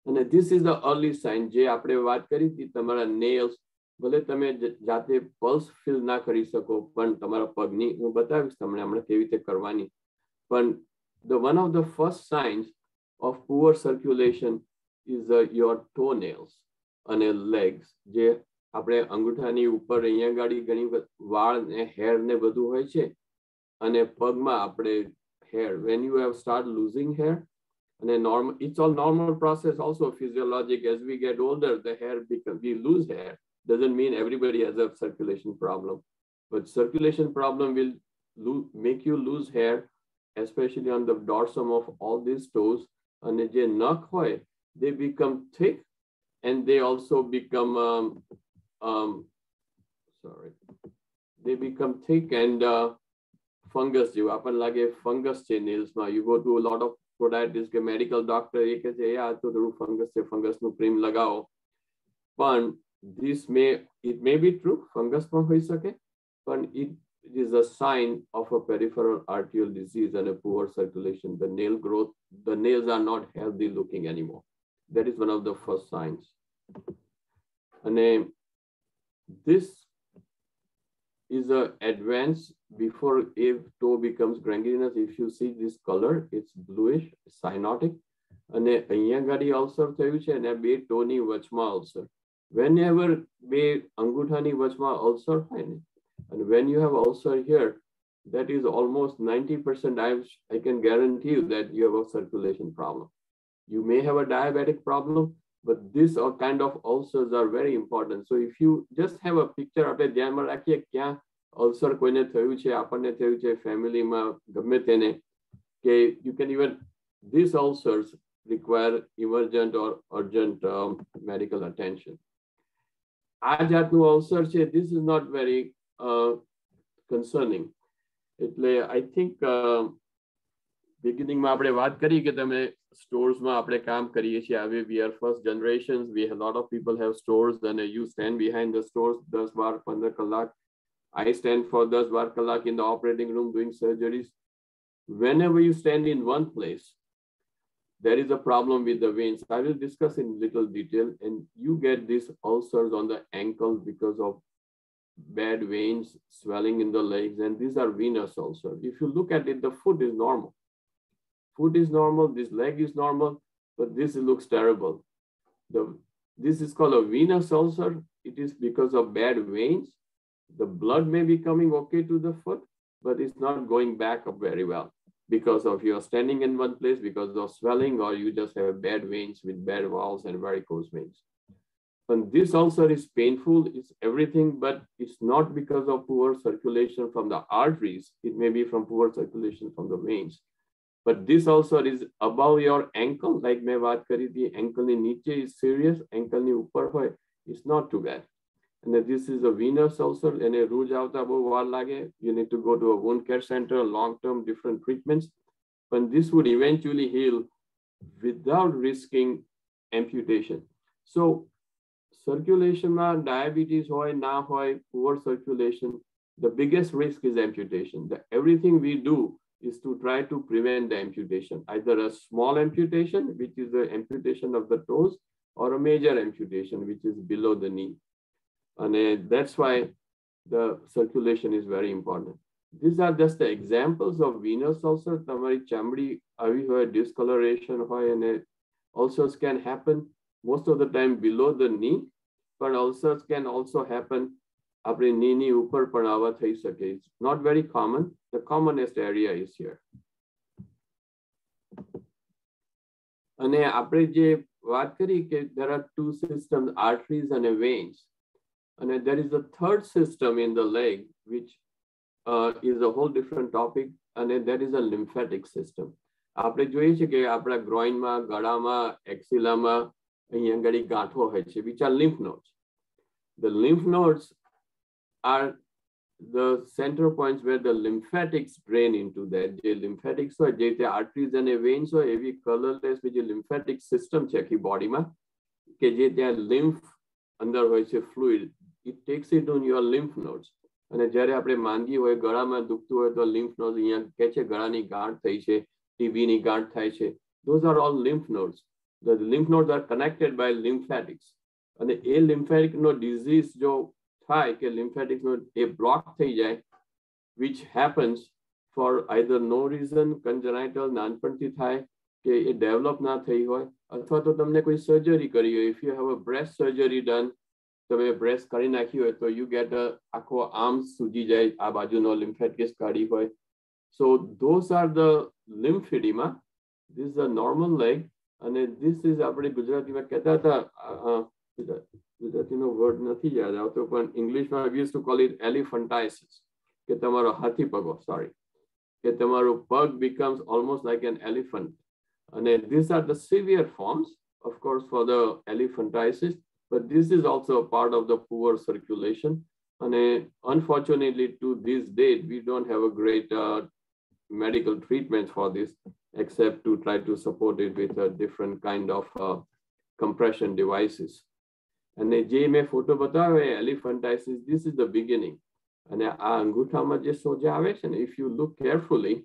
And this is the early sign જે આપણે વાત કરી હતી તમારા nails ભલે તમે જાતે pulse fill ના કરી શકો, પણ તમારા પગની, હું બતાવીશ તમને હમણાં કેવી રીતે કરવાની. પણ the one of the first signs of poor circulation is your toe nails અને લેગ્સ જે આપણે અંગૂઠાની ઉપર અહીંયા ગાડી ઘણી વાળ ને હેર ને બધું હોય છે, અને પગમાં આપણે hair when you have start losing hair અને normal it's all normal process also physiologic as we get older the hair become we lose hair doesn't mean everybody has a circulation problem, but circulation problem will lo- make you lose hair, especially on the dorsum of all these toes. And they become thick and they also become, um, um, sorry, they become thick and uh, fungus જેવું આપણને લાગે fungus છે નેલ્સમાં you go to lot of પ્રોડાયટિસ કે medical doctor એ કહે છે આ તો થોડું ફંગસ છે ફંગસનું ક્રીમ લગાવો પણ this may it may be true fungus પણ હોઈ શકે પણ it it is a sign of a peripheral arterial disease and a poor circulation. The nail growth, the nails are not healthy looking anymore. That is one of the first signs. And this is a advance before if toe becomes gangrenous. If you see this color, it's bluish, cyanotic. અને અહીંયા ગાડી ulcer થયું છે અને બે ટોની વચમાં ulcer van ever બે અંગૂઠાની વચમાં અલ્સર હોય ને and when you have ulcer here, that is almost 90%, I, I can guarantee you that you have a circulation problem. You may have a diabetic problem, but this kind of ulcers are very important. So if you just have a picture આપણે ધ્યાનમાં રાખીએ ક્યાં ulcer કોઈને થયું છે આપણને થયું છે ફેમિલીમાં ગમે તેને કે you can even these ulcers require emergent or urgent um, medical attention. આ જાતનું અલ્સર છે this is not very concerning એટલે આઈ થિંક બિગિનિંગમાં આપણે વાત કરી કે તમે સ્ટોર્સમાં આપણે કામ કરીએ છીએ હવે we are first generation V lot of people have stores અને you stand behind the stores દસ બાર પંદર કલાક I stand for દસ બાર કલાક in the operating room doing surgeries. Whenever you stand in one place, there is a problem with the veins. I will discuss in little detail and you get these ulcers on the ankles because of bad veins, swelling in the legs, and these are venous ulcers. If you look at it, the foot is normal. Foot is normal, this leg is normal, but this looks terrible. The, this is called a venous ulcer. It is because of bad veins. The blood may be coming okay to the foot, but it's not going back up very well because of you're standing in one place because of swelling, or you just have bad veins with bad valves and varicose veins. And this ulcer is painful, it's everything, but it's not because of poor circulation from the arteries. It may be from poor circulation from the veins. But this ulcer is above your ankle, like મેં વાત કરી હતી ankle નીચે is serious, ankle ની ઉપર હોય, it's not too bad. And this is a venous ulcer and a rouge આવતા બહુ વાર લાગે. You need to go to a wound care center, long-term different treatments. But this would eventually heal without risking amputation. So circulationમાં diabetes હોય ના હોય poor circulation the biggest risk is amputation the, everything we do is to try to prevent the amputation either a small amputation which is the amputation of the toes or a major amputation which is below the knee and uh, that's why the circulation is very important these are just the examples of venous ulcers તમારી ચામડી આવી હોય discoloration હોય and ulcers can happen most of the time below the knee but ulcers can also happen આપણે નીની ઉપર પણ આવા થઈ શકે it's not very common the commonest area is here અને આપણે જે વાત કરી કે there are two systems arteries and veins and there is a third system in the leg which uh, is a whole different topic and that is a lymphatic system આપણે જોઈએ છે કે આપણા ગ્રોઇનમાં ગળામાં એક્સિલામાં અહીંયા આગળ ગાંઠો હોય છે which are lymph nodes. The lymph nodes are the center points where the lymphatics drain into that. જે lymphatics હોય જે તે arteries અને veins હોય એવી colorless બીજી lymphatic system છે આખી બોડીમાં કે જે ત્યાં lymph અંદર હોય છે fluid it takes it on your lymph nodes અને જ્યારે આપણે માંદગી હોય, ગળામાં દુખતું હોય, તો લિમ્ફ નોડ અહીંયા કહે છે, ગળાની ગાંઠ થઈ છે ટીબીની ગાંઠ થાય છે. Those are all lymph nodes the lymph nodes are connected by lymphatics અને એ લિમ્ફેટિકનો ડિઝીઝ જો થાય કે લિમ્ફેટિક્સનો એ બ્લોક થઈ જાય which happens for either no reason congenital નાનપણથી થાય કે એ ડેવલપ ના થઈ હોય, અથવા તો તમને કોઈ સર્જરી કરી હોય. If you have a breast surgery done તમે બ્રેસ કરી નાખી હોય તો યુ ગેટ આખો આર્મ સૂજી જાય આ બાજુનો લિમ્ફેટિસ કાઢી હોય. So those are the lymphedema this the normal leg અને ધીસ ઇઝ આપણે ગુજરાતીમાં કહેતા હતા ગુજરાતીનો વર્ડ નથી યાદ આવતો પણ ઇંગ્લિશમાં use to call it elephantiasis કે તમારો હાથી પગો સોરી કે તમારો પગ becomes almost like an elephant અને this are the severe forms of course for the elephantiasis but this is also a part of the poor circulation and unfortunately to this date we don't have a great uh, medical treatment for this except to try to support it with a different kind of uh, compression devices. And the JMA photo batawe elephantiasis, this is the beginning. અને આ અંગૂઠામાં જે સોજા આવે છે ને if you look carefully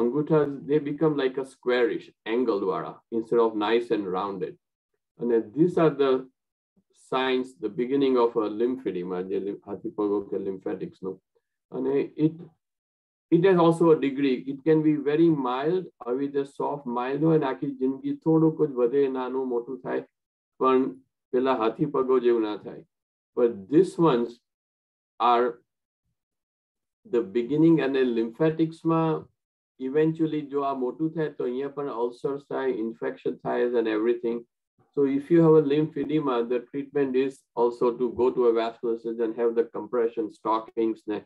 અંગૂઠા they become like a squarish angled વાળા instead of nice and rounded અને these are the signs the beginning of a lymphedema જે હાથી પગો કે lymphatics નું અને it it has also a degree it can be very mild આવી રીતે soft mild હોય ને આખી જિંદગી થોડુંક જ વધે નાનું મોટું થાય પણ પેલા હાથી પગો જેવું ના થાય but this ones are the beginning and then lymphatics માં eventually જો આ મોટું થાય તો અહીંયા પણ ulcers થાય infection થાય and everything so if you have a lymphedema the treatment is also to go to a vascular surgeon have the compression stockings ને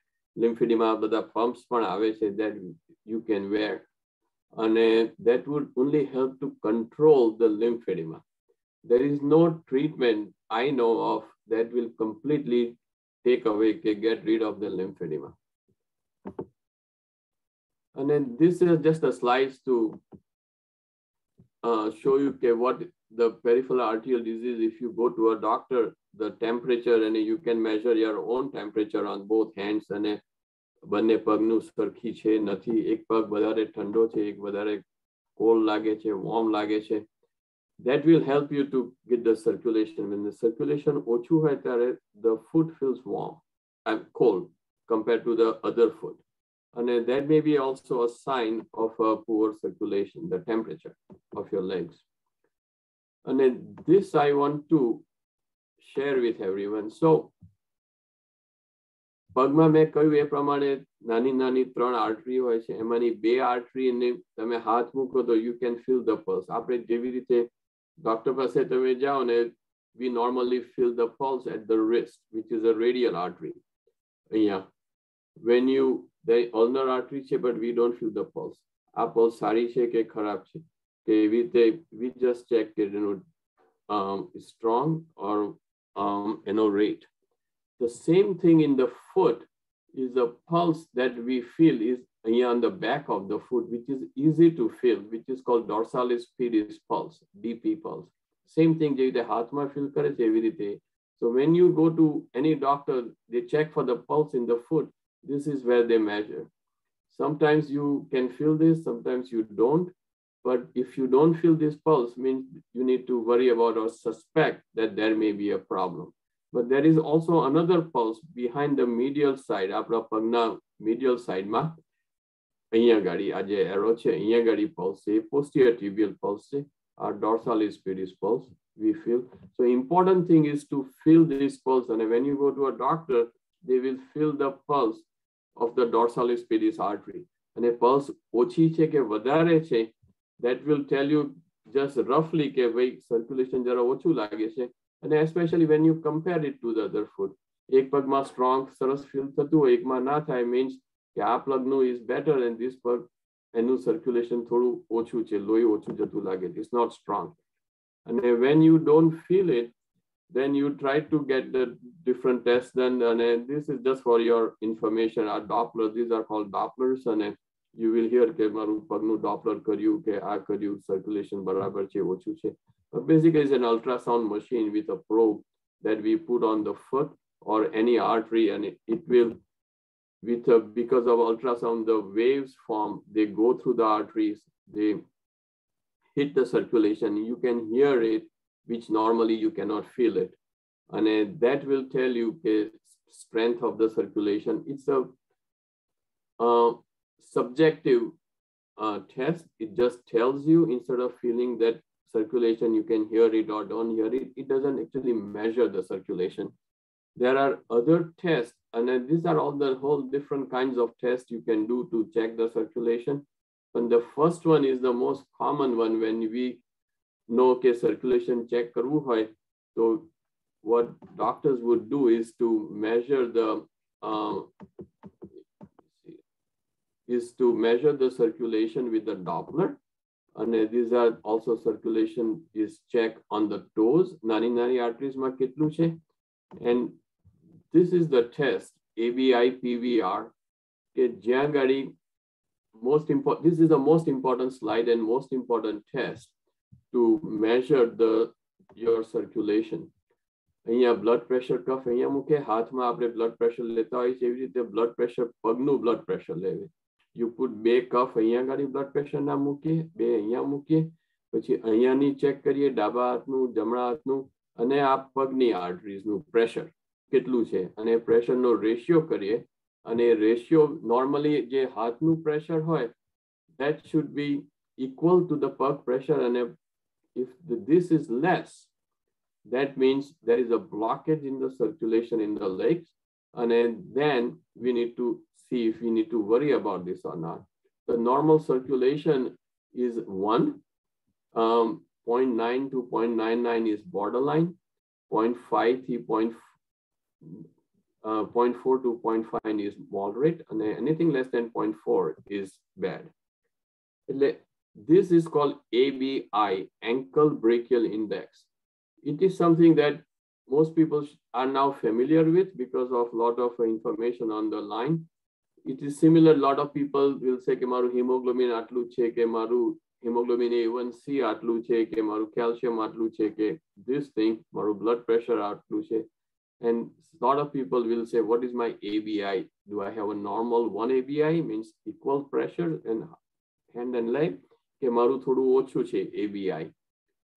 lymphedema બધા pumps પણ આવે છે that you can wear and that would only help to control the lymphedema there is no treatment I know of that will completely take away, get rid of the lymphedema. And then this is just a slides to uh, show you okay, what the peripheral arterial disease, if you go to a doctor, the temperature and you can measure your own temperature on both hands and બંને પગનું સરખી છે નથી એક પગ વધારે ઠંડો છે એક વધારે કોલ્ડ લાગે છે વોર્મ લાગે છે that will help you to get the circulation when the circulation ઓછું હોય ત્યારે the foot feels warm and cold compared to the other foot and that may be also a sign of a poor circulation the temperature of your legs and this i want to share with everyone so પગમાં મેં કહ્યું એ પ્રમાણે નાની નાની ત્રણ artery હોય છે એમાંની બે આર્ટરીને તમે હાથ મૂકો તો you can feel the pulse આપણે જેવી રીતે ડોક્ટર પાસે તમે જાઓ ને we normally feel the pulse at the wrist which is a radial artery અહીંયા when you the ulnar artery છે but we don't feel the pulse આ pulse સારી છે કે ખરાબ છે કે એવી રીતે we just check it you know um, strong or um, you know rate the same thing in the foot is the pulse that we feel is here on the back of the foot, which is easy to feel, which is called dorsalis pedis pulse, DP pulse. Same thing, જે રીતે હાથમાં feel કરે છે એવી રીતે. So when you go to any doctor, they check for the pulse in the foot. This is where they measure. Sometimes you can feel this, sometimes you don't. But if you don't feel this pulse, means you need to worry about or suspect that there may be a problem. But there is also another pulse behind the medial side, આપણા પગના medial side માં અહીંયા ગાડી આ જે arrow છે અહીંયા ગાડી pulse છે posterior tibial pulse છે our dorsalis pedis pulse we feel so important thing is to feel this pulse and when you go to a doctor they will feel the pulse of the dorsalis pedis artery અને pulse ઓછી છે કે વધારે છે that will tell you just roughly કે ભાઈ circulation જરા ઓછું લાગે છે and especially when you compare it to the other foot એક પગમાં strong સરસ feel થતું હોય એકમાં ના થાય means કે આ plugનું is better and this pug એનું circulation થોડું ઓછું છે લોહી ઓછું જતું લાગે it's not strong and when you don't feel it then you try to get the different tests done and this is just for your information our doppler these are called dopplers and you will hear કે મારું પગનું doppler કર્યું કે આ કર્યું circulation બરાબર છે ઓછું છે but basically it's an ultrasound machine with a probe that we put on the foot or any artery and it, it will with a, because of ultrasound the waves form they go through the arteries they hit the circulation you can hear it which normally you cannot feel it and uh, that will tell you the strength of the circulation it's a uh, subjective uh, test it just tells you instead of feeling that circulation you can hear it or don't hear it it doesn't actually measure the circulation. There are other tests and these are all the whole different kinds of tests you can do to check the circulation. And the first one is the most common one when we know okay circulation check karvu hoy so what doctors would do is to measure the uh, is to measure the circulation with the doppler and these are also circulation is checked on the toes nani nani arteries ma કેટલું છે and this is the test ABI PVR કે જ્યાં ગાડી most important this is the most important slide and most important test to measure the your circulation અહીંયા blood pressure કફ અહીંયા મૂકે હાથમાં આપણે બ્લડ પ્રેશર લેતા હોય છે એવી રીતે બ્લડ પ્રેશર પગનું બ્લડ પ્રેશર લેવે યુ પુટ બે કફ અહીંયા ગાડી બ્લડ પ્રેશર ના મૂકીએ, બે અહીંયા મૂકીએ, પછી અહીંયાની ચેક કરીએ, ડાબા હાથનું, જમણા હાથનું અને આ પગની આર્ટરીઝનું પ્રેશર કેટલું છે? અને પ્રેશરનો રેશિયો કરીએ અને રેશિયો નોર્મલી જે હાથનું પ્રેશર હોય, that should be equal to the pug pressure and if this this is less, that means there is a blockage in the circulation in the and then we need to see if we need to worry about this or not the normal circulation is 1 um, 0.9 to 0.99 is borderline 0.5 to 0. Uh, 0.4 to 0.5 is moderate and anything less than 0.4 is bad this is called ABI, ankle brachial index. It is something that most people are now familiar with because of a lot of information on the line. It is similar, a lot of people will say કે મારું hemoglobin આટલું છે કે મારું hemoglobin A1C આટલું છે કે મારું calcium આટલું છે કે this thing મારું blood pressure આટલું છે and a lot of people will say what is my ABI do I have a normal 1 ABI means equal pressure and hand and leg કે મારું થોડું ઓછું છે ABI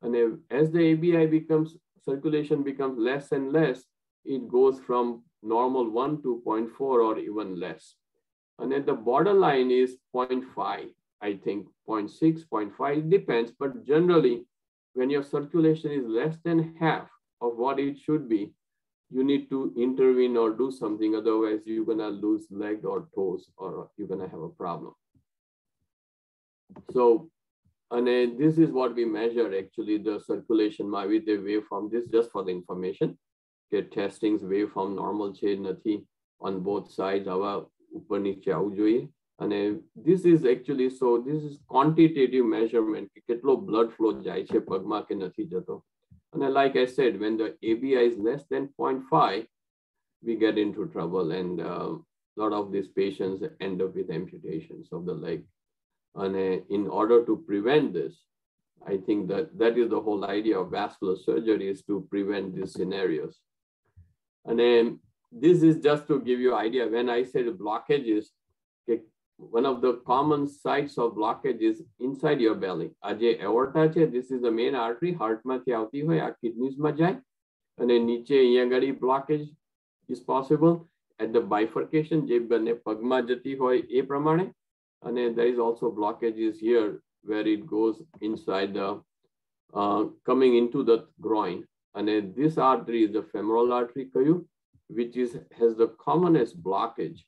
અને as the ABI becomes circulation becomes less and less it goes from normal 1 to 0.4 or even less. And then the borderline is 0.5 I think. 0.6 0.5 it depends but generally when your circulation is less than half of what it should be you need to intervene or do something otherwise you're going to lose leg or toes or you're going to have a problem. So, and uh, this is what we measure actually the circulation with the waveform. This just for the information. Get testings waveform normal છે નથી on both sides આવા ઉપર નીચે આવવું જોઈએ અને this is actually so this is quantitative measurement કે કેટલો blood flow જાય છે પગમાં કે નથી જતો અને like I said when the ABI is less than 0.5 we get into trouble and a uh, lot of these patients end up with amputations of the leg and uh, in order to prevent this, I think that that is the whole idea of vascular surgery is to prevent these scenarios. And then this is just to give you idea. When I said blockages, one of the common sites of blockage is inside your belly. આજે aorta છે, this is the main artery, heart માંથી આવતી હોય, આ kidneys માં જાય. અને નીચે અહીંયા ગાડી blockage is possible at the bifurcation, જે બંને પગમાં જતી હોય એ પ્રમાણે. and then there is also blockages here where it goes inside the, uh, coming into the groin. And then this artery is the femoral artery, which is has the commonest blockage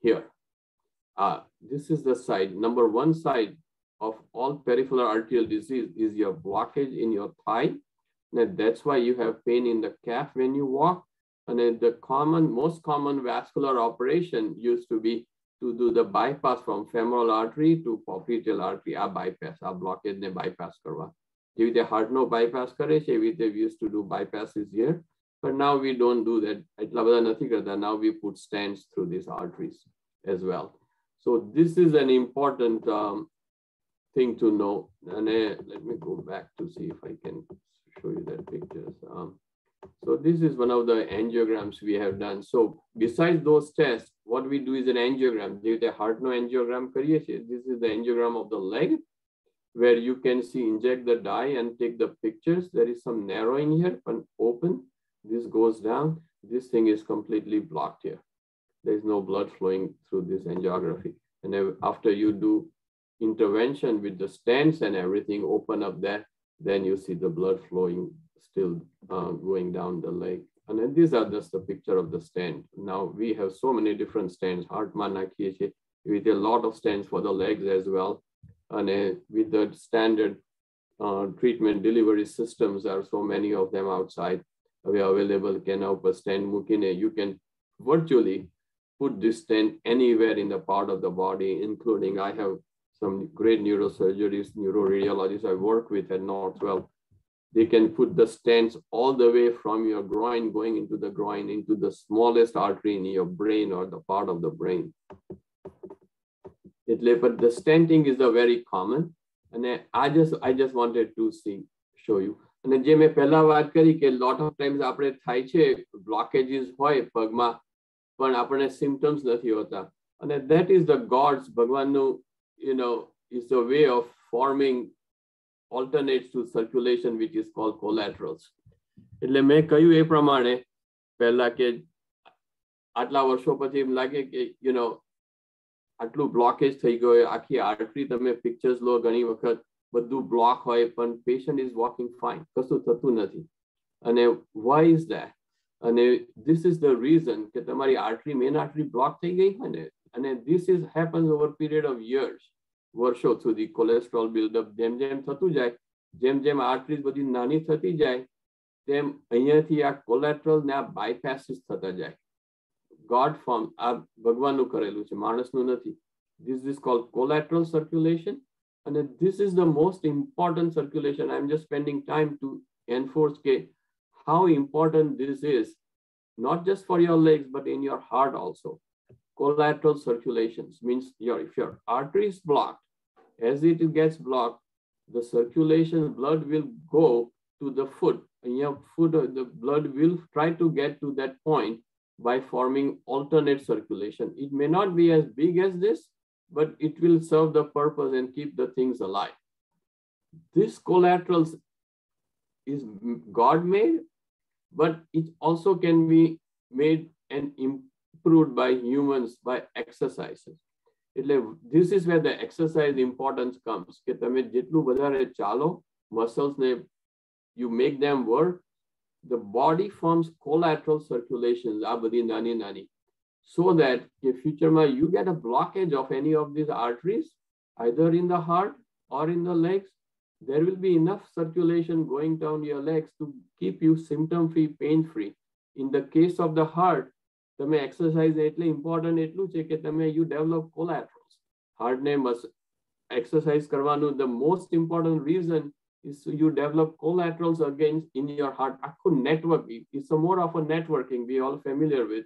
here. Uh, this is the side, number one side of all peripheral arterial disease is your blockage in your thigh. And that's why you have pain in the calf when you walk. And then the common, most common vascular operation used to be to do the bypass from femoral artery to popliteal artery, આ bypass, આ blockage ને bypass કરવા. જેવી રીતે heart નો bypass કરે છે, એવી રીતે we used to do bypasses here. But now we don't do that. એટલા બધા નથી કરતા. Now we put stents through these arteries as well. So this is an important um, thing to know. And uh, let me go back to see if I can show you that pictures. Um, so this is one of the angiograms we have done. So besides those tests, what we do is an angiogram. The heart no angiogram This is the angiogram of the leg, where you can see inject the dye and take the pictures. There is some narrowing here, and open. This goes down. This thing is completely blocked here. There is no blood flowing through this angiography. And after you do intervention with the stents and everything, open up that, then you see the blood flowing still uh, going down the leg. And then these are just a picture of the stent. Now we have so many different stents, heart manaki, with a lot of stents for the legs as well. And uh, with the standard uh, treatment delivery systems, there are so many of them outside. We are available, can help a stent mukine. You can virtually put this stent anywhere in the part of the body, including I have some great neurosurgeries, neuroradiologists I work with at Northwell they can put the stents all the way from your groin going into the groin into the smallest artery in your brain or the part of the brain. It, but the stenting is a very common. And I just I just wanted to see show you. અને જે મેં પહેલા વાત કરી કે lot of times આપણે થાય છે બ્લોકેજીસ હોય પગમાં પણ આપણને સિમ્ટમ્સ નથી હોતા અને દેટ ઇઝ ધ ગોડ્સ ભગવાનનું you know is the way of forming ઓલ્ટરનેટ્સ two circulation which is call કોલેટ્રલ્સ એટલે મેં કહ્યું એ પ્રમાણે પહેલા કે આટલા વર્ષો પછી એમ લાગે કે યુ નો આટલું બ્લોકેજ થઈ ગયો આખી આર્ટરી તમે પિક્ચર્સ લો ઘણી વખત બધું બ્લોક હોય પણ પેશન્ટ ઇઝ વોકિંગ ફાઇન કશું થતું નથી અને વાય ઇઝ ધેટ અને ધીસ ઇઝ ધ રીઝન કે તમારી આર્ટરી મેન આર્ટરી બ્લોક થઈ ગઈ હોય ને અને this is happens over period of years વર્ષો સુધી કોલેસ્ટ્રોલ બિલ્ડઅપ જેમ જેમ થતું જાય જેમ જેમ આર્ટરીઝ બધી નાની થતી જાય તેમ અહીંયાથી આ કોલેસ્ટ્રોલ ને આ બાયપાસીસ થતા જાય ગોડ ફોર્મ આ ભગવાનનું કરેલું છે માણસનું નથી this is call collateral circulation અને this is the most important circulation I am just spending time to enforce કે how important this is, not just for your legs, but in your heart also. Collateral circulations means your, if your artery is blocked, as it gets blocked, the circulation blood will go to the foot. And your foot, uh, the blood will try to get to that point by forming alternate circulation. It may not be as big as this, but it will serve the purpose and keep the things alive. This collaterals is God made, but it also can be made and improved by humans by exercises. એટલે this is where the exercise importance comes કે તમે જેટલું વધારે ચાલો muscles ને you make them work the body forms collateral circulations આ બધી નાની નાની so that in future you get a blockage of any of these arteries either in the heart or in the legs there will be enough circulation going down your legs to keep you symptom free pain free in the case of the heart તમે exercise એટલે important એટલું છે કે તમે you develop કોલેટ્રલ્સ હાર્ટને મસ exercise કરવાનું the most important reason is you develop collaterals against in your heart આખું network it's a more of a networking we all familiar with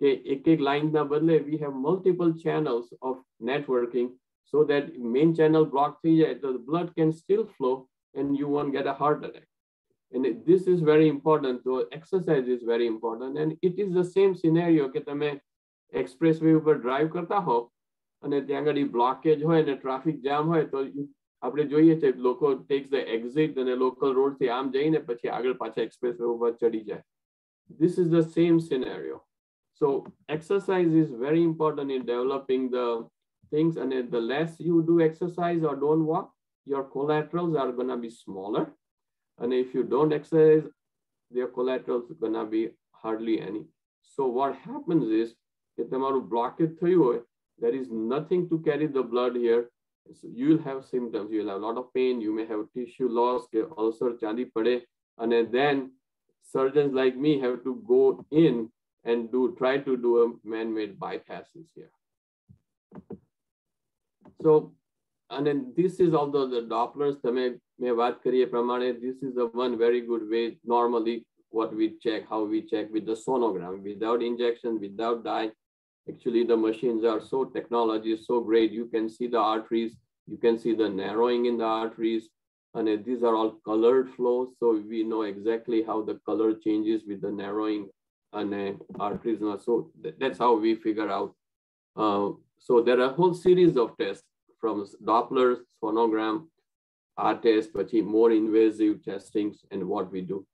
કે એક એક લાઈન ના બદલે we have multiple channels of networking so that main channel block થઈ જાય the blood can still flow and you won't get a heart attack and this is very important so exercise is very important and it is the same scenario કે તમે expressway ઉપર drive કરતા હો અને ત્યાં આગળ બ્લોકેજ હોય અને ટ્રાફિક જામ હોય તો આપણે જોઈએ છે લોકો ટેક્સ ધ એક્ઝિટ અને લોકલ રોડ થી આમ જઈને પછી આગળ પાછા એક્સપ્રેસવે ઉપર ચડી જાય this is the same scenario so exercise is very important in developing the things and the less you do exercise or don't walk your collaterals are going to be smaller and if you don't exercise, their collaterals are gonna be hardly any. So what happens is, if તમારું blockage થયું હોય, there is nothing to carry the blood here. So you'll have symptoms. You'll have a lot of pain. You may have tissue loss, ulcer, chandi pade, and then surgeons like me have to go in and do try to do a man-made bypasses here. So, and then this is although the Dopplers, તમે મેં વાત કરી એ પ્રમાણે this is the one very good way normally what we check, how we check with the sonogram, without injection, without dye. Actually, the machines are so technology is so great. You can see the arteries, you can see the narrowing in the arteries, and these are all colored flows. So we know exactly how the color changes with the narrowing and uh, arteries. So that's how we figure out. Uh, so there are a whole series of tests from Doppler, sonogram, our test, but more invasive testings and what we do.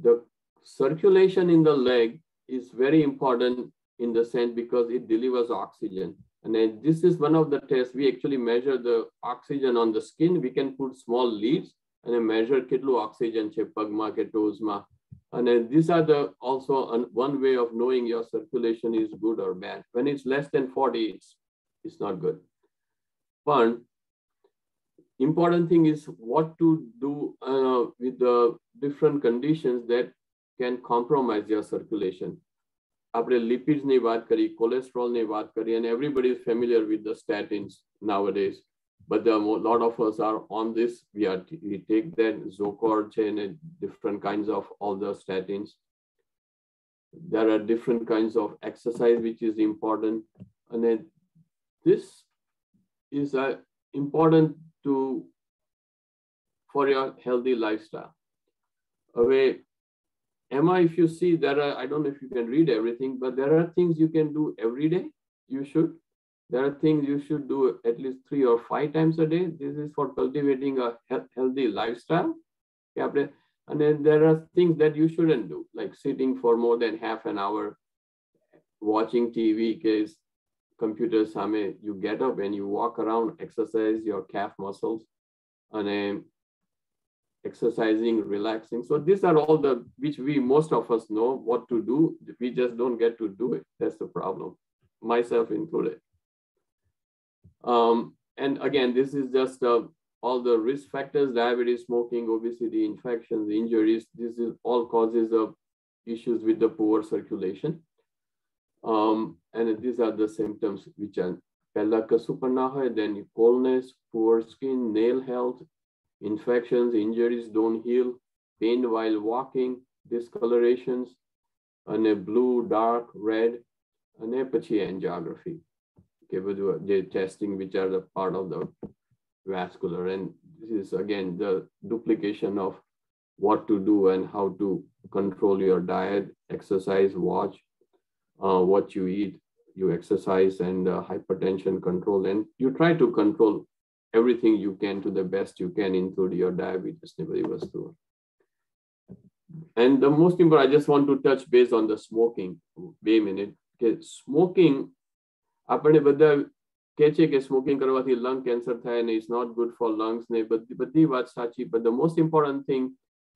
The circulation in the leg is very important in the sense because it delivers oxygen. And then this is one of the tests. We actually measure the oxygen on the skin. We can put small leads and measure kitlu oxygen che pagma ke toesma. And then these are the also an, one way of knowing your circulation is good or bad. When it's less than 40, it's, it's not good. But important thing is what to do uh, with the different conditions that can compromise your circulation. આપણે લિપિડ્સની વાત કરી કોલેસ્ટ્રોલની વાત કરી and everybody is familiar with the statins nowadays but the, a lot of us are on this we are we take that zocor chain and different kinds of all the statins there are different kinds of exercise which is important and then this is uh, important to for your healthy lifestyle. Away, Emma, if you see there are, I don't know if you can read everything, but there are things you can do every day. You should. There are things you should do at least three or five times a day. This is for cultivating a healthy lifestyle. And then there are things that you shouldn't do, like sitting for more than half an hour, watching TV, case computer same, you get up and you walk around, exercise your calf muscles, and exercising, relaxing. So these are all the which we most of us know what to do. We just don't get to do it. That's the problem, myself included. Um, and again, this is just uh, all the risk factors: diabetes, smoking, obesity, infections, injuries. This is all causes of issues with the poor circulation. Um, and these are the symptoms which are પહેલા કશું પણ ના હોય then coldness, poor skin, nail health, infections, injuries don't heal, pain while walking, discolorations, and a blue, dark, red, and a પછી angiography. કે બધું જે testing which are the part of the vascular and this is again the duplication of what to do and how to control your diet, exercise, watch, uh, what you eat, you exercise and uh, hypertension control, and you try to control everything you can to the best you can, include your diabetes And the most important, I just want to touch base on the smoking. Wait a minute. Okay, smoking, આપણે બધા કે છે કે smoking કરવાથી lung cancer થાય ને it's not good for lungs ને બધી બધી વાત સાચી but the most important thing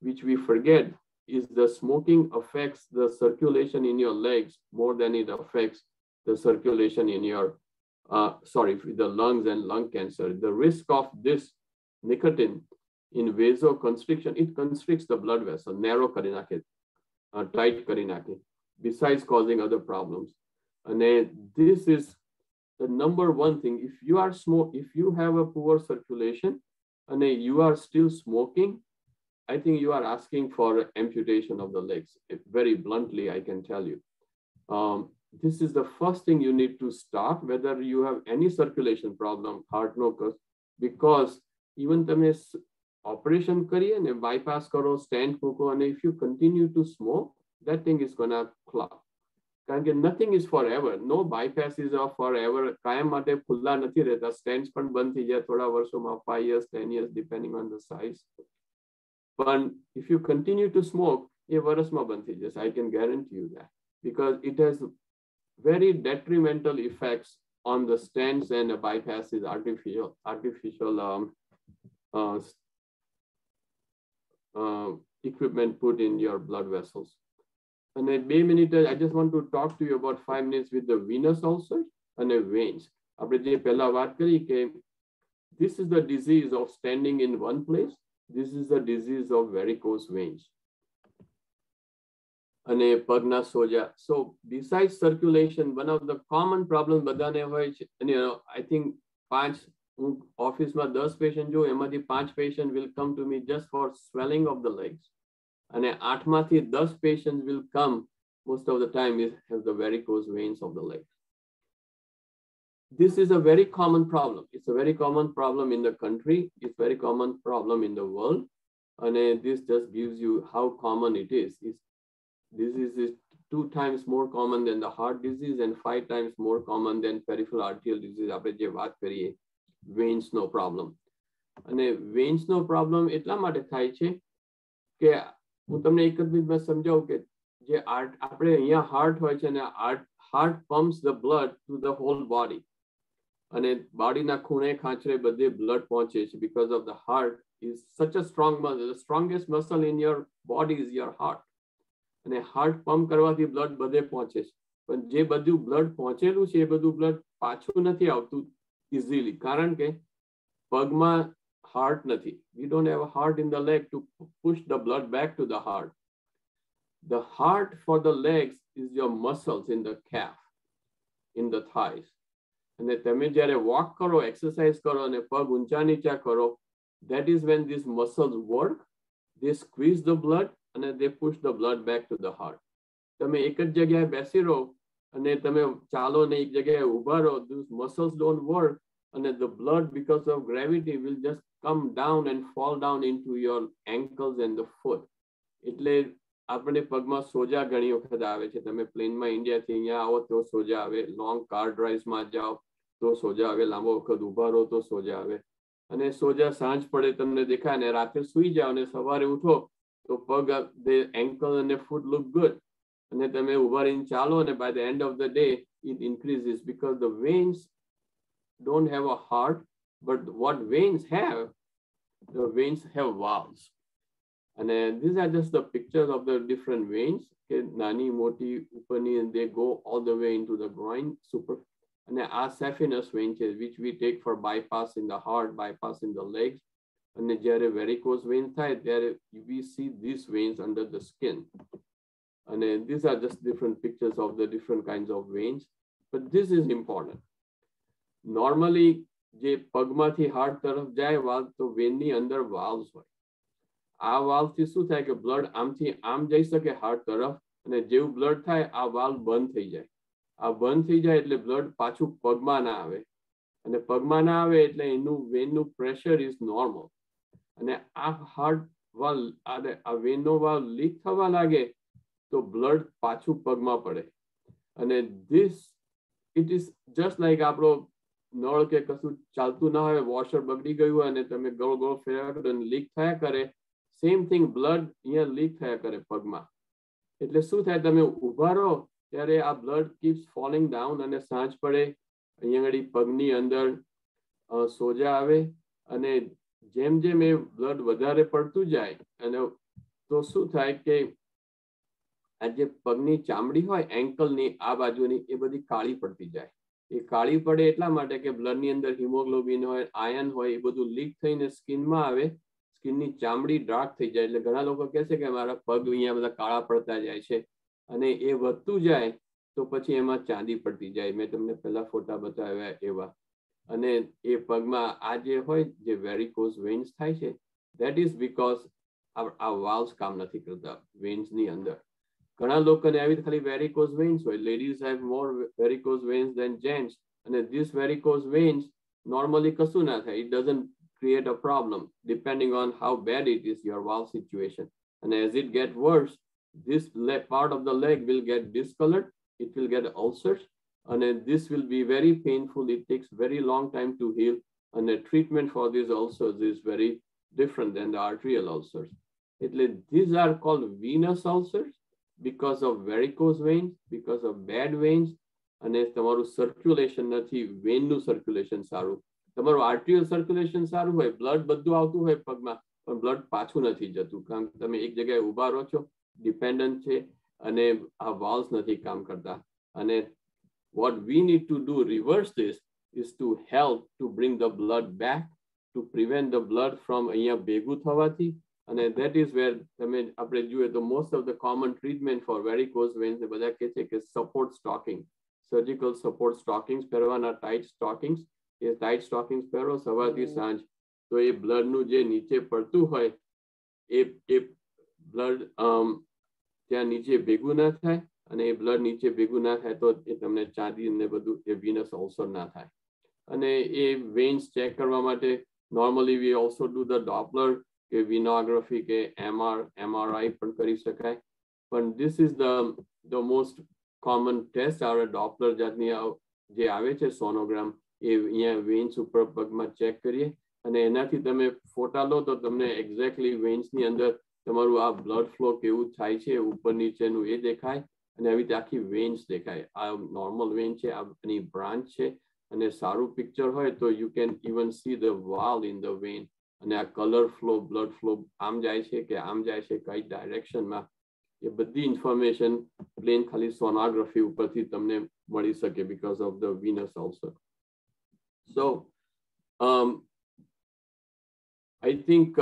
which we forget is the smoking affects the circulation in your legs more than it affects the circulation in your uh, sorry, the lungs and lung cancer, the risk of this nicotine in vasoconstriction, it constricts the blood vessel, narrow karinake, uh, tight karinake, besides causing other problems. And this is the number one thing. If you are smoke, if you have a poor circulation and you are still smoking, I think you are asking for amputation of the legs. Very bluntly, I can tell you. Um, this is the first thing you need to start, whether you have any circulation problem, heart no because even તમે operation કરીએ ને bypass કરો stent મૂકો અને if you continue to smoke, that thing is gonna clog. કારણ કે nothing is forever. No bypass is of forever. કાયમ માટે ખુલ્લા નથી રહેતા. Stents પણ બંધ થઈ જાય થોડા વર્ષોમાં, five years, 10 years, depending on the size. But if you continue to smoke, એ વર્ષમાં બંધ થઈ જશે. I can guarantee you that because it has very detrimental effects on the stents and the bypasses, artificial, artificial um, uh, uh, equipment put in your blood vessels. And at Bay minute, I just want to talk to you about five minutes with the venous ulcers and the veins. This is the disease of standing in one place. This is the disease of varicose veins. અને પગના સોજા so beside circulation one of the common problem બધાને હોય છે અને I think પાંચ હું ઓફિસમાં દસ પેશન્ટ જોઉં એમાંથી પાંચ patient will come to me just for swelling of the legs અને આઠમાંથી દસ patient will come most of the time is has the varicose veins of the leg. This is a very common problem. It's a very common problem in the country. It's very common problem in the world. And uh, this just gives you how common it is. It's disease is two times more common than the heart disease and five times more common than peripheral arterial disease આપણે જે વાત કરીએ vans નો problem અને vans નો problem એટલા માટે થાય છે કે હું તમને એક જ મિનિટમાં સમજાવું કે જે આપણે અહીંયા હાર્ટ હોય છે અને heart pumps the blood to the whole body અને બોડીના ખૂણે ખાંચરે બધે બ્લડ પહોંચે છે because of the heart is such a strong muscle the strongest muscle in your body is your heart અને હાર્ટ પંપ કરવાથી બ્લડ બધે પહોંચે છે પણ જે બધું બ્લડ પહોંચેલું છે એ બધું બ્લડ પાછું નથી આવતું ઇઝીલી કારણ કે પગમાં હાર્ટ નથી we don't have heart in the leg to push the blood back to the heart the heart for the legs is your muscles in the calf, in the thighs. અને તમે જ્યારે walk કરો exercise કરો અને પગ ઊંચા નીચા કરો that is when these muscles work they squeeze the blood અને they push the blood back to the heart તમે એક જ જગ્યાએ બેસી રહો અને તમે ચાલો ને એક જગ્યાએ ઉભા રહો those muscles don't work અને the blood because of gravity will just come down and fall down into your ankles and the foot એટલે આપણે પગમાં સોજા ઘણી વખત આવે છે તમે પ્લેનમાં ઇન્ડિયાથી અહીંયા આવો તો સોજા આવે લોંગ કાર ડ્રાઈવ્સમાં જાઓ તો સોજા આવે લાંબો વખત ઉભા રહો તો સોજા આવે અને સોજા સાંજ પડે તમને દેખાય ને રાત્રે સુઈ જાઓ અને સવારે ઉઠો તો પગ the ankle and the foot look good અને તમે ઉભા રહીને ચાલો અને by the end of the day it increases because the veins don't have a heart but what veins have the veins have valves and uh, these are just the pictures of the different veins કે નાની મોટી ઉપરની and they go all the way into the groin super and આ saphenous vein છે which we take for bypass in the heart bypass in the legs અને જ્યારે varicose vein થાય ત્યારે we see these veins under the skin and uh, these are just different pictures of the different kinds of veins but this is important normally જે પગમાંથી heart તરફ જાય valve તો વેનની અંદર વાલ્વ્સ હોય આ વાલ્વથી શું થાય કે બ્લડ આમથી આમ જઈ શકે હાર્ટ તરફ અને જેવું બ્લડ થાય આ વાલ્વ બંધ થઈ જાય આ બંધ થઈ જાય એટલે બ્લડ પાછું પગમાં ના આવે. અને પગમાં ના આવે એટલે એનું વેનનું પ્રેશર ઇઝ નોર્મલ અને આ હાર્ટ વાલ્વ આ વેનનો વાલ્વ લીક થવા લાગે તો બ્લડ પાછું પગમાં પડે. અને this it is just like આપણો નળ કે કશું ચાલતું ના હોય વોશર બગડી ગયું હોય અને તમે ગોળ ગોળ કરો અને લીક થયા કરે સેમ થિંગ બ્લડ અહીંયા લીક થયા કરે પગમાં. એટલે શું થાય, તમે ઊભા રહો ત્યારે આ બ્લડ કીપ્સ ફોલિંગ ડાઉન અને સાંજ પડે અહીંયા આગળ પગની અંદર સોજા આવે અને જેમ જેમ એ બ્લડ વધારે પડતું જાય અને તો શું થાય કે આ જે પગની ચામડી હોય એન્કલની આ બાજુની એ બધી કાળી પડતી જાય એ કાળી પડે એટલા માટે કે બ્લડની અંદર હિમોગ્લોબિન હોય આયન હોય એ બધું લીક થઈને સ્કિનમાં આવે સ્કિનની ચામડી ડાર્ક થઈ જાય એટલે ઘણા લોકો કહે છે કે મારા પગ અહીંયા બધા કાળા પડતા જાય છે અને એ વધતું જાય તો પછી એમાં ચાંદી પડતી જાય. મેં તમને પહેલા ફોટા બતાવ્યા એવા. અને એ પગમાં આ જે હોય, જે વેરિકોઝ વેન્સ થાય છે દેટ ઇઝ બીકોઝ આ વાલ્સ કામ નથી કરતા વેન્સની અંદર. ઘણા લોકોને આવી ખાલી વેરિકોઝ વેન્સ હોય. Ladies have more varicose veins than gents અને ધીસ વેરિકોઝ વેન્સ નોર્મલી કશું ના થાય. It doesn't create a problem, depending on how bad it is your valve situation. and as it get worse this part of the leg will get discolored it will get ulcers and this will be very painful it takes very long time to heal and the treatment for these ulcers is very different than the arterial ulcers these are called venous ulcers because of varicose veins, because of bad veins, અને તમારું circulation નથી વેનનું circulation સારું તમારું આર્ટિયલ circulation સારું હોય blood બધું આવતું હોય પગમાં પણ બ્લડ પાછું નથી જતું કારણ કે તમે એક જગ્યાએ ઉભા રહો છો ડિપેન્ડન્ટ છે અને આ વાલ્સ નથી કામ કરતા અને what we need to do reverse this is to help to bring the blood back to prevent the blood from અહીંયા ભેગું થવાથી અને that is where તમે આપણે જોઈએ તો most of the common treatment for varicose veins એ બધા કહે છે કે support stocking surgical support stockings પહેરવાના tight stockings એ tight stockings પહેરો સવારથી સાંજ તો એ blood નું જે નીચે પડતું હોય એ એ blood ત્યાં નીચે ભેગું ના થાય અને એ blood નીચે ભેગું ના થાય તો એ તમને ચાંદી ને બધું એ venous ulcer ના થાય અને એ veins check કરવા માટે normally we also do the doppler કે વિનોગ્રાફી કે એમઆર એમઆરઆઈ પણ કરી શકાય પણ this is the the most common test આપણે ડોપલર જાતની જે આવે છે સોનોગ્રામ એ અહીંયા વેન્સ ઉપર પગમાં ચેક કરીએ અને એનાથી તમે ફોટા લો તો તમને એક્ઝેક્ટલી વેન્સની અંદર તમારું આ બ્લડ ફ્લો કેવું થાય છે ઉપર નીચેનું એ દેખાય અને આવી રીતે આખી વેન્સ દેખાય આ નોર્મલ વેન છે આ એની બ્રાન્ચ છે અને સારું પિક્ચર હોય તો you can even see the wall in the vein અને આ કલર ફ્લો બ્લડ ફ્લો આમ જાય છે કે આમ જાય છે કઈ ડાયરેક્શનમાં એ બધી ઇન્ફોર્મેશન પ્લેન ખાલી સોનોગ્રાફી ઉપરથી તમને મળી શકે because of the venous also so I think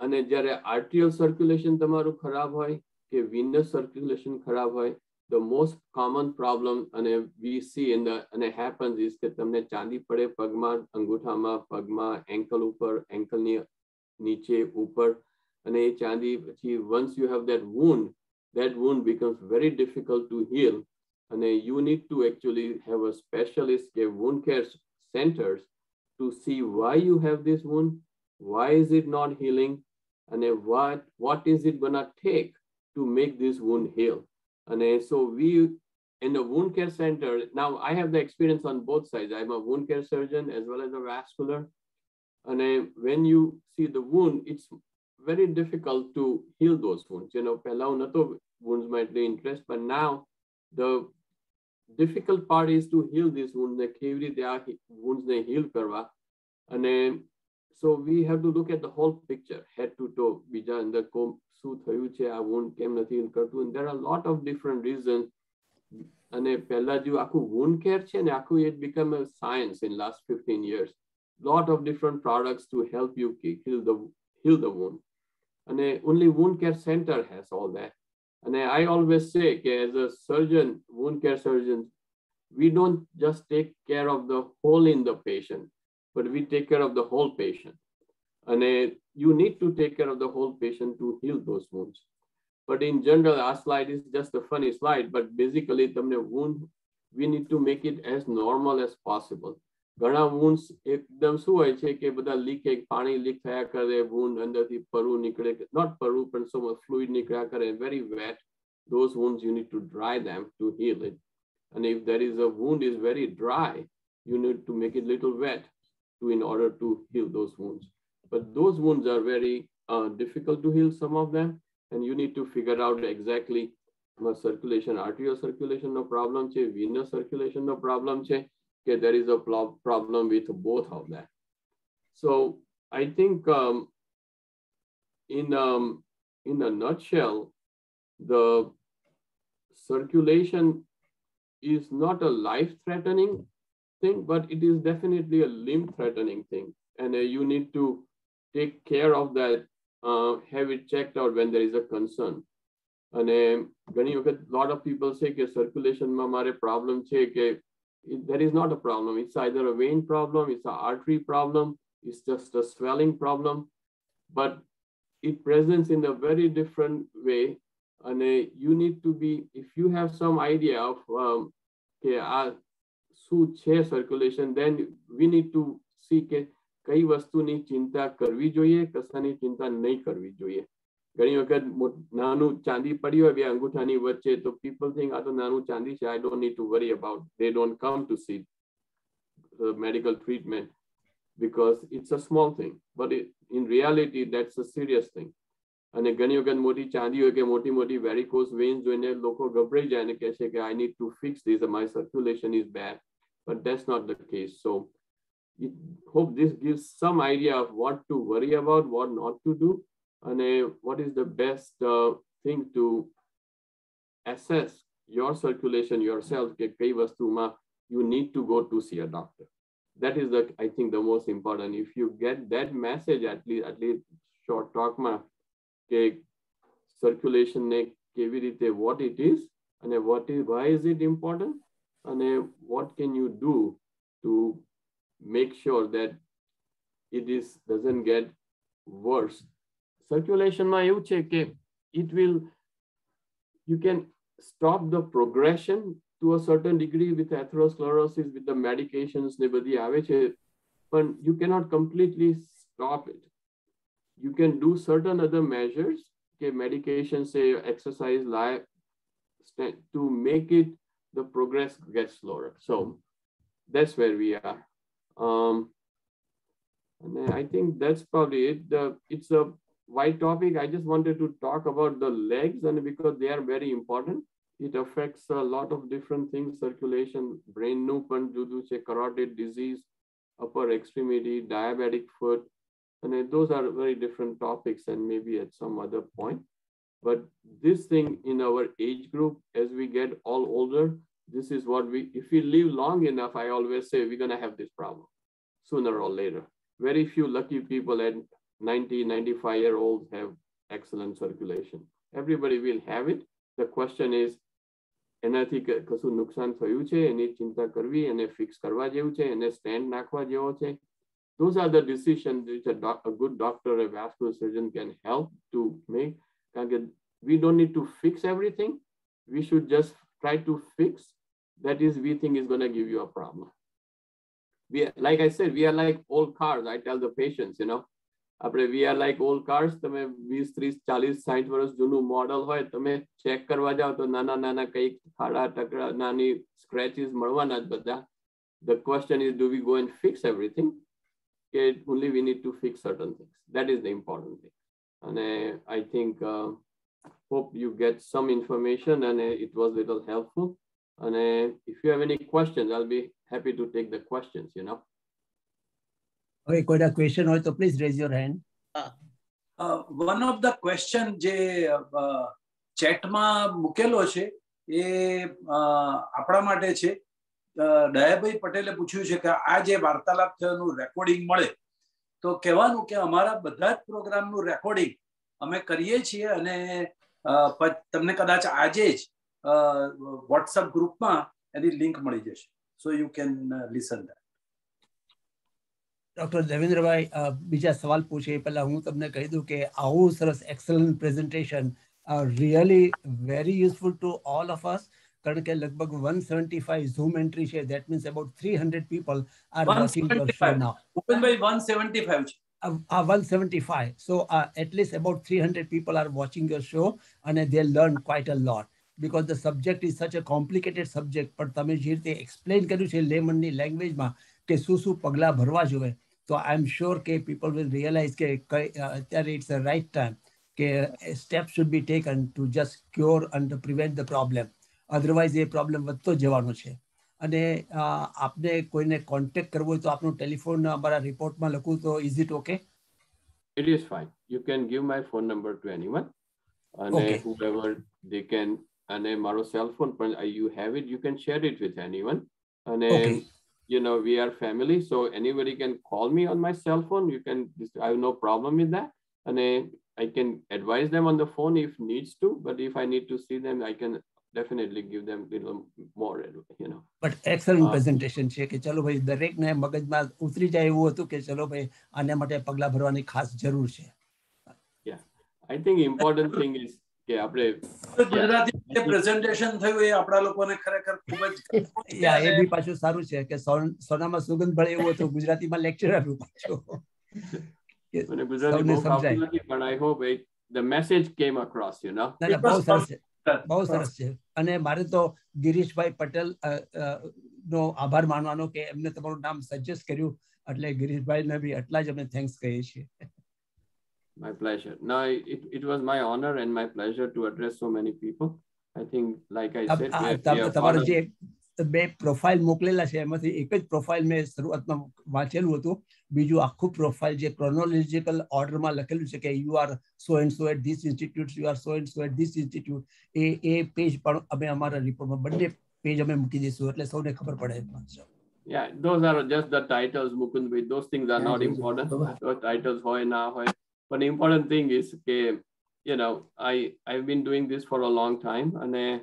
અને જ્યારે આર્ટિયલ સર્ક્યુલેશન તમારું ખરાબ હોય કે વિનસ સર્ક્યુલેશન ખરાબ હોય the most common problem અને we see in the અને happens is કે તમને ચાંદી પડે પગમાં અંગૂઠામાં પગમાં એન્કલ ઉપર એન્કલની નીચે ઉપર અને એ ચાંદી પછી once you have that wound that wound becomes very difficult to heal અને you need to actually have a specialist કે wound care centers to see why you have this wound why is it not healing, and what, what is it gonna take to make this wound heal. And so we, in the wound care center, now I have the experience on both sides. I'm a wound care surgeon as well as a vascular. And when you see the wound, it's very difficult to heal those wounds. You know, પહેલા હું નતો wounds might be interest, but now the difficult part is to heal these wounds ને કેવી રીતે આ wounds ને heal કરવા અને so we have to look at the whole picture head to toe બીજા અંદર શું થયું છે આ wound કેમ નથી heal કરતું and there are a lot of different reasons અને પહેલા જે આખું wound care છે ને આખું it become a science in last 15 years lot of different products to help you heal the heal the wound and only wound care center has all that. And I always say, okay, as a surgeon, wound care surgeon, we don't just take care of the hole in the patient, but we take care of the whole patient. And uh, you need to take care of the whole patient to heal those wounds. But in general, our slide is just a funny slide, but basically, the wound, we need to make it as normal as possible. ઘણા વુન્ડ્સ એકદમ શું હોય છે કે બધા leak પાણી leak થયા કરે વુન્ડ અંદરથી પરુ નીકળે નોટ પરુ પણ સો મચ ફ્લુઇડ નીકળ્યા કરે very wet those wounds you need to dry them to heal it and if there is a wound is very dry you need to make it little wet to in order to heal those wounds but those wounds are very uh, difficult to heal some of them and you need to figure out exactly circulation arterial circulation no problem che venous circulation no problem che okay, there is a problem with both of them. So I think um, in, um, in a nutshell, the circulation is not a life-threatening thing, but it is definitely a limb-threatening thing. And uh, you need to take care of that, uh, have it checked out when there is a concern. And ઘણી a lot of people say કે circulationમાં મારે problem છે કે it, that is not a problem. It's either a vein problem, it's an artery problem, it's just a swelling problem, but it presents in a very different way. And uh, you need to be, if you have some idea of um, okay, uh, circulation, then we need to see કે કઈ વસ્તુની ચિંતા કરવી જોઈએ કશાની ચિંતા નહીં કરવી જોઈએ ઘણી વખત નાનું ચાંદી પડ્યું હોય બે અંગૂઠાની વચ્ચે તો પીપલ થિંક આ તો નાનું ચાંદી છે I don't need to worry about they don't come to see medical treatment because it's a small thing but it, in reality that's a serious thing અને ઘણી વખત મોટી ચાંદી હોય કે મોટી મોટી વેરિકોસ વેન્સ જોઈને લોકો ગભરાઈ જાય અને કહે છે કે I need to fix this my circulation is bad but that's not the case. So I hope this gives some idea of what to worry about what not to do and what is the best uh, thing to assess your circulation yourself. You need to go to see a doctor. That is the i think the most important. If you get that message at least at least short talk ma circulation what it is and what is why is it important and what can you do to make sure that it is doesn't get worse સર્ક્યુલેશનમાં એવું છે કે it will you can stop the progression to a certain degree with atherosclerosis with the medications ને બધી આવે છે પણ you cannot completely stop it you can do certain other measures okay medication say exercise life to make it the progress gets slower so that's where we are um and i think that's probably it the, it's a wide topic. I just wanted to talk about the legs and because they are very important. It affects a lot of different things, circulation, brain nupan, judu carotid disease, upper extremity, diabetic foot. And those are very different topics and maybe at some other point. But this thing in our age group, as we get all older, this is what we, if we live long enough, I always say we're gonna have this problem sooner or later. Very few lucky people at 90, 95 year olds have excellent circulation. Everybody will have it. The question is, એનાથી કશું નુકસાન થયું છે એની ચિંતા કરવી એને fix કરવા જેવું છે એને સ્ટેન્ડ નાખવા જેવો છે those are the decisions which a, doc, a good doctor a vascular surgeon can help to make we don't need to fix everything we should just try to fix that is we think is going to give you a problem we like i said we are like old cars i tell the patients you know આપણે we are like old cars તમે વીસ ત્રીસ ચાલીસ સાઠ વર્ષ જૂનું model હોય તમે ચેક કરવા જાઓ તો નાના નાના કંઈક ખાડા ટકરા નાની સ્ક્રેચીસ મળવાના જ બધા the question is do we go and fix everything કે only we need to fix certain things that is the important thing અને think, uh, hope you get some information and it was a little helpful. And if you have any questions, I'll be happy to take the questions, you know. Okay, કોઈના question હોય તો please raise your Uh, one of the question જે ચેટમાં મૂકેલો છે એ આપણા માટે છે દયાભાઈ પટેલે પૂછ્યું છે કે આ જે વાર્તાલાપ થયાનું રેકોર્ડિંગ મળે તો કહેવાનું કે અમારા બધા જ પ્રોગ્રામનું રેકોર્ડિંગ અમે કરીએ છીએ અને તમને કદાચ આજે જ વોટ્સઅપ ગ્રુપમાં એની લિંક મળી જશે. So you can listen that doctor Devendrabhai બીજા સવાલ પૂછે. એ પહેલા હું તમને કહી દઉં કે આવું સરસ excellent presentation really very useful to all of us કારણ કે લગભગ one seventy five Zoom entry છે that means about three hundred people are watching your show now seventy five છે. આ 175. So at least about 300 people are watching your show અને they learn quite a lot because the subject is such a complicated subject પણ તમે જે રીતે explain કર્યું છે લેમનની લેંગ્વેજમાં કે શું શું પગલાં ભરવા જોઈએ તો આઈ એમ શ્યોર કે પીપલ વિલ રિયલાઇઝ કે અત્યારે ઇટ્સ અ રાઇટ ટાઈમ કે step should be taken to just cure and prevent the problem otherwise એ પ્રોબ્લેમ વધતો જવાનો છે અને આપને કોઈને કોન્ટેક્ટ કરવો હોય તો આપનો ટેલિફોન અમારા રિપોર્ટમાં લખું તો is it okay It is fine. You can give my phone number to anyone. And Okay. whoever they can, and મારો cell phone, પણ you have it, you can share it with anyone. And Okay. you know, we are family, so anybody can call me on my cell phone. You can, I have no problem with that. And I can advise them on the phone if needs to, but if I need to see them, I can definitely give them little more, you know. But excellent. Presentation છે કે ચલો ભાઈ દરેકને મગજમાં ઉતરી જાય એવું હતું કે ચલો ભાઈ આના માટે પગલાં ભરવાની ખાસ જરૂર છે I think important thing is કે આપણે ગુજરાતી પ્રેઝન્ટેશન થયું એ આપણા લોકોને ખરેખર ખૂબ જ યા એ બી પાછું સારું છે કે સોન- સોનામાં સુગંધ ભળે એવું હતું ગુજરાતીમાં લેક્ચર આપ્યું પાછું મને ગુજરાતી બહુ. નથી પણ I hope the message came across you you know. ના, ના, બહુ સરસ છે બહુ સરસ છે અને મારે તો ગિરીશભાઈ પટેલ નો આભાર માનવાનો કે એમને તમારું નામ સજેસ્ટ કર્યું એટલે ગિરીશભાઈને બી એટલા જ અમે થેન્ક્સ કહીએ છીએ My pleasure. No, it, it was my honor and my pleasure to address so many people. I think, like I said, we have, we તમ- બે પ્રોફાઇલ મોકલેલા છે એમાંથી એક જ પ્રોફાઇલ મેં શરૂઆતમાં વાંચેલું હતું બીજું આખું પ્રોફાઇલ જે ક્રોનોલોજિકલ ઓર્ડરમાં લખેલું છે કે you are so and so at this institute you are so and so at this institute એ એ પેજ પણ અમે અમારા રિપોર્ટમાં બંને પેજ અમે મૂકી દઈશું એટલે સૌને ખબર પડે Yeah, those are just the titles, Mukundbhai. Those things are not important. Those titles hoy na hoy. But the important thing is, okay, you know, I I've been doing this for a long time, and uh,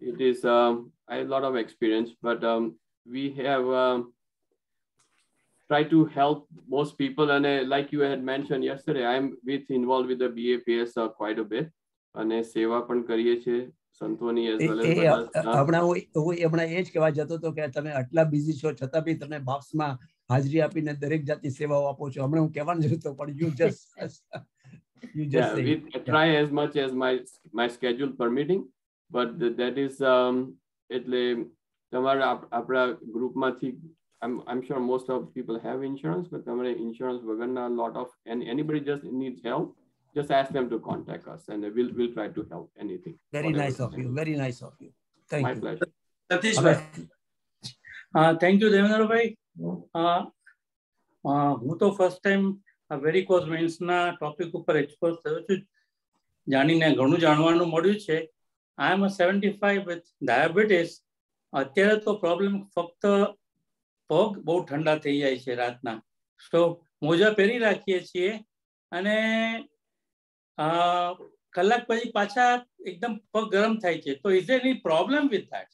it is um, I have a lot of experience. But um, we have um, tried to help most people, and uh, like you had mentioned yesterday, I'm with involved with the BAPS uh, quite a bit, અને સેવા પણ કરીએ છીએ સંતોની as well as એ બધા, uh, હમણાં હું હું હમણાં એ જ કહેવા જતો હતો કે તમે આટલા બિઝી છો છતાં બી તમે બાપ્સમાં હાજરી આપીને દરેક જાતની સેવાઓ આપો છો હમણાં હું કહેવાનું જ હતો પણ you just you Yeah, just we I try as much as my my schedule permitting, but um એટલે તમારા આપ- આપણા ગ્રુપમાંથી I'm I'm sure most of people have insurance, but તમારે insurance વગરના lot of and anybody just needs help, just ask them to contact us and we'll we'll try to help anything. Very nice of you. Very nice of you My thank you pleasure. Satishbhai હા thank you Devendrabhai હું તો first time varicose વેન્સના topic ઉપર expose થયો છું જાણીને ઘણું જાણવાનું મળ્યું છે I am seventy five with diabetes અત્યારે તો પ્રોબ્લેમ ફક્ત પગ બહુ ઠંડા થઈ જાય છે રાતના તો મોજા પહેરી રાખીએ છીએ અને અ, કલાક પછી પાછા એકદમ પગ ગરમ થાય છે તો is any problem with that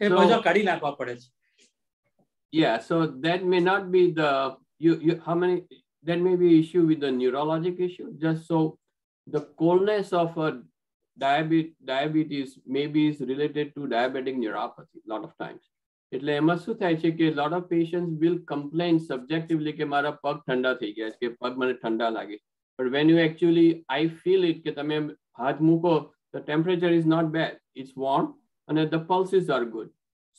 A So- મોજા કાઢી નાખવા પડે છે Yeah, so that may not be the you you how many that may be issue with the neurologic issue. Just so the coldness of a diabetes diabetes maybe is related to diabetic neuropathy a lot of times. એટલે એમાં શું થાય છે કે lot of patients will complain subjectively કે મારા પગ ઠંડા થઈ ગયા છે કે પગ મને ઠંડા લાગે but when you actually I feel it કે તમે હાથ મૂકો the temperature is not bad it's warm and the pulses are good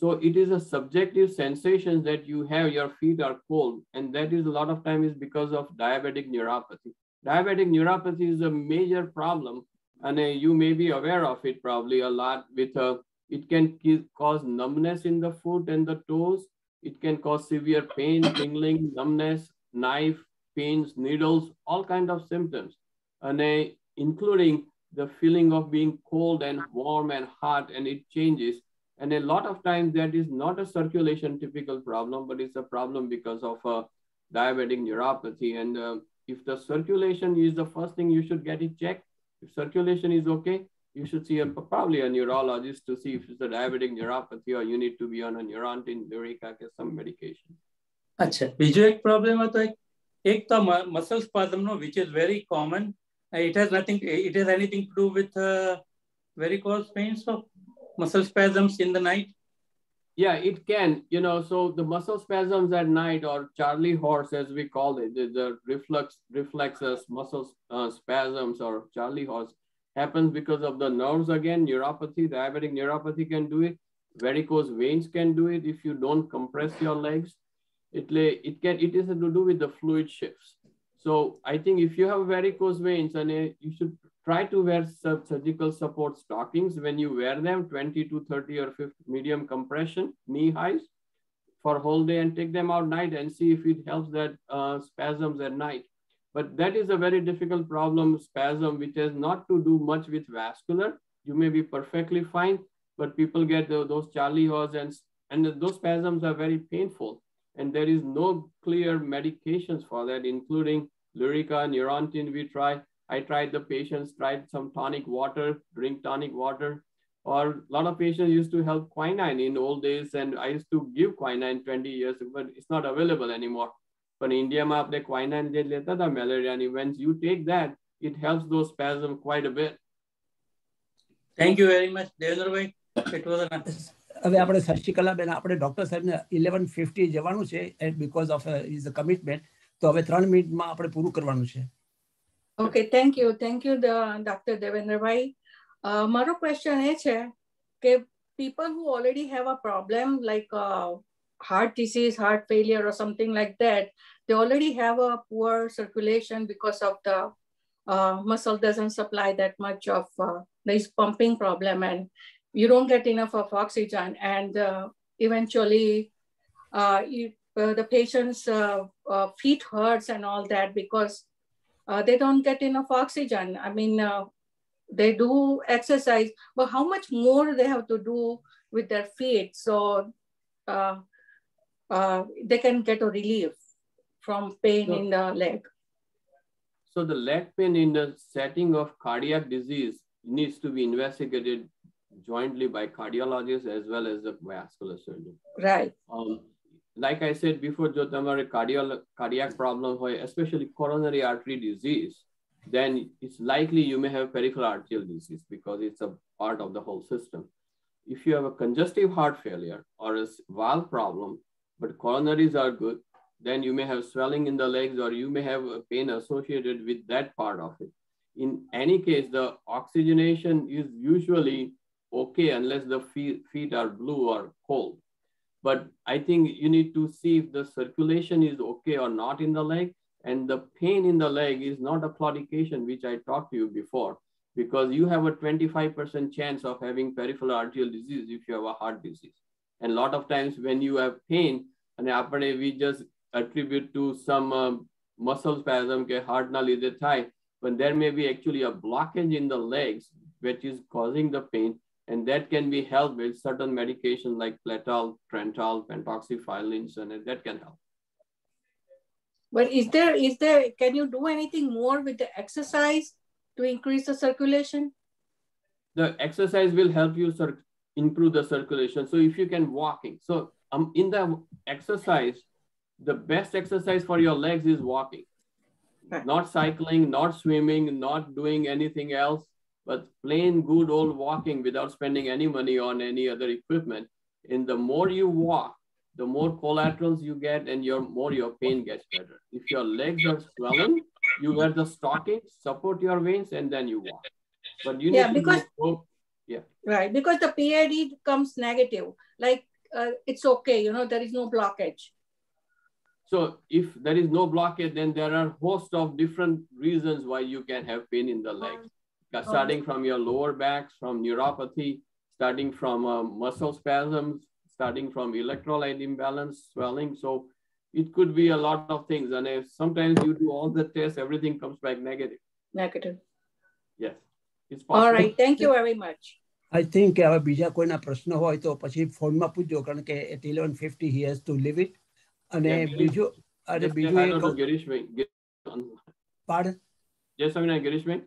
so it is a subjective sensation that you have your feet are cold and that is a lot of time is because of diabetic neuropathy diabetic neuropathy is a major problem and uh, you may be aware of it probably a lot with a it can cause numbness in the foot and the toes. It can cause severe pain, tingling, numbness, knife, pains, needles, all kinds of symptoms, and uh, including the feeling of being cold and warm and hot, and it changes. And a lot of times that is not a circulation typical problem, but it's a problem because of a diabetic neuropathy. And uh, if the circulation is the first thing you should get it checked, if circulation is okay, you should see probably a neurologist to see if it's a diabetic neuropathy or you need to be on a neurontin, Lyrica, or some medication. Okay. a problem is muscle no, which is very common. Uh, it has nothing, uh, it has anything to do with uh, varicose pains or muscle spasms in the night? Yeah it can you know so the muscle spasms at night or charlie horse as we call it the, the reflux reflexes muscle uh, spasms or charlie horse happens because of the nerves again, neuropathy, diabetic neuropathy can do it. Varicose veins can do it if you don't compress your legs. It, it can it is to do with the fluid shifts. So I think if you have varicose veins, and you should try to wear surgical support stockings when you wear them, 20 to 30 or 50 medium compression, knee highs for whole day and take them out night and see if it helps that uh, spasms at night. But that is a very difficult problem, spasm, which has not to do much with vascular. You may be perfectly fine, but people get the, those Charlie horse and, and those spasms are very painful. And there is no clear medications for that, including Lyrica, Neurontin, we try. I tried the patients, tried some tonic water, drink tonic water, or a lot of patients used to have quinine in old days. And I used to give quinine 20 years, but it's not available anymore. પણ ઇન્ડિયામાં આપણે ક્વાઇનાઇન જે લેતા હતા મેલેરિયાની vans you take that it helps ધો સ્પેઝમ quite a bit thank you very much Devendrabhai it was હવે આપણે શશિકલાબેન આપણે ડોક્ટર સાહેબને ઇલેવન ફિફ્ટી જવાનું છે and because of is a commitment તો હવે ત્રણ મિનિટમાં આપણે પૂરું કરવાનું છે okay thank you thank you doctor Devendrabhai મારો ક્વેશ્ચન એ છે કે people who already have a problem like uh, heart disease, heart failure, or something like that, they already have a poor circulation because of the uh, muscle doesn't supply that much of uh, this pumping problem, and you don't get enough of oxygen, and uh, eventually, uh, you, uh, the patient's uh, feet hurts and all that because they don't get enough oxygen. I mean, they do exercise, but how much more they have to do with their feet? So uh, they can get a relief from pain so, in the leg. So the leg pain in the setting of cardiac disease needs to be investigated jointly by cardiologists as well as the vascular surgeon. Right. Um, like I said before, જો તમારે cardiac problem especially coronary artery disease, then it's likely you may have peripheral arterial disease because it's a part of the whole system. If you have a congestive heart failure or a valve problem, but coronaries are good, then you may have swelling in the legs or you may have pain associated with that part of it. In any case, the oxygenation is usually okay unless the feet, feet are blue or cold. But I think you need to see if the circulation is okay or not in the leg. And the pain in the leg is not a claudication, which I talked to you before, because you have a 25% chance of having peripheral arterial disease if you have a heart disease. And a lot of times when you have pain, and we just attribute to some uh, muscle spasm heart na lidhe thai, but there may be actually a blockage in the legs which is causing the pain, and that can be helped with certain medications like Pletal, Trental, pentoxifylline, and that can help. But is there is there can you do anything more with the exercise to increase the circulation? The exercise will help you improve the circulation. So if you can walking, so um, in the exercise, the best exercise for your legs is walking, not cycling, not swimming, not doing anything else, but plain good old walking without spending any money on any other equipment And the more you walk, the more collaterals you get and your more your pain gets better. If your legs are swollen, you wear the stockings, support your veins, and then you walk. But you need Yeah, to because- go- Right, because the PID comes negative, like uh, it's okay, you know, there is no blockage. So if there is no blockage, then there are host of different reasons why you can have pain in the legs. Uh, Starting from your lower backs, from neuropathy, starting from uh, muscle spasms, starting from electrolyte imbalance, swelling. So it could be a lot of things. And if sometimes you do all the tests, everything comes back negative. Negative. Yes, it's possible. All right, thank you very much. I think કે હવે બીજા કોઈના પ્રશ્ન હોય તો પછી ફોનમાં પૂછજો કારણ કે at eleven fifty he has to leave it અને Yeah, Girish. બીજું અને Just say બીજું hello એક to Girish bhai. Girish- પાડ Yes, Samina, Girish bhai.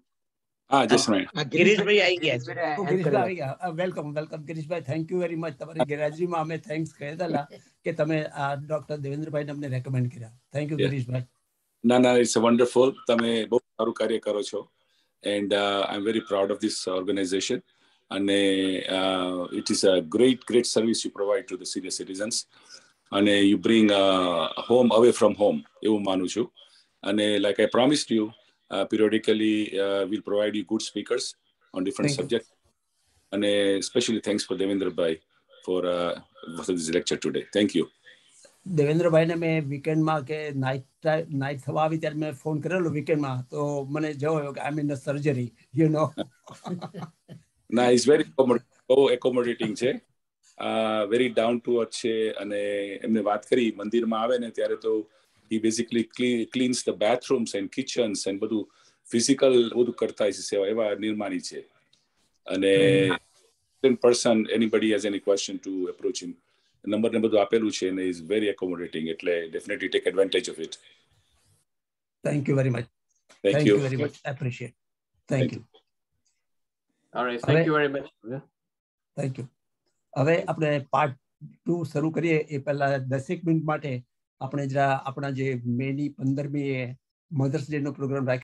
હા જસ્ટ મિનિટ ગિરીશભાઈ આવી ગયા છે. Girishbhai welcome welcome. Girishbhai thank you very much તમારી ગેરહાજરીમાં અમે થેન્ક્સ કહેતા કે તમે આ ડોક્ટર દેવેન્દ્રભાઈને અમને રેકમેન્ડ કર્યા. Thank you. ગિરીશભાઈ. ના ના ઇટ્સ વન્ડરફુલ તમે બહુ સારું કાર્ય કરો છો. And I am very proud of this organisation અને it is a great great service you provide to the senior citizens અને you bring home away from home એવું માનું છું. અને like I promised you periodically will provide you good speakers on different Thank you. Subject અને specially Bhai for Devendrabhai for this lecture today thank you દેવેન્દ્રભાઈને મેં વીકેન્ડમાં કે night night થવા આવી ત્યારે મેં ફોન કરેલો વીકેન્ડમાં તો મને જવો કે I mean surgery you know ના ઇઝ વેરી બહુ એકોમોડેટિંગ છે. વેરી ડાઉન ટુ અર્થ છે અને એમને વાત કરી મંદિરમાં આવે ને ત્યારે તો he basically cleans the bathrooms and kitchens and બધું ફિઝિકલ બધું કરતા છે સેવા એવા નિર્માણી છે. અને person anybody has any question to approach him number ને બધું આપેલું છે અને ઇઝ વેરી એકોમોડેટિંગ એટલે definitely take advantage of it thank you very much thank thank you you very much appreciate thank you All right, thank હવે- you very much. Yeah. Thank you હવે આપણે part two શરૂ કરીએ. એ પહેલા દસેક minute માટે આપણે જરા આપણા જે મેની પંદરમી મધર્સ ડે નો પ્રોગ્રામ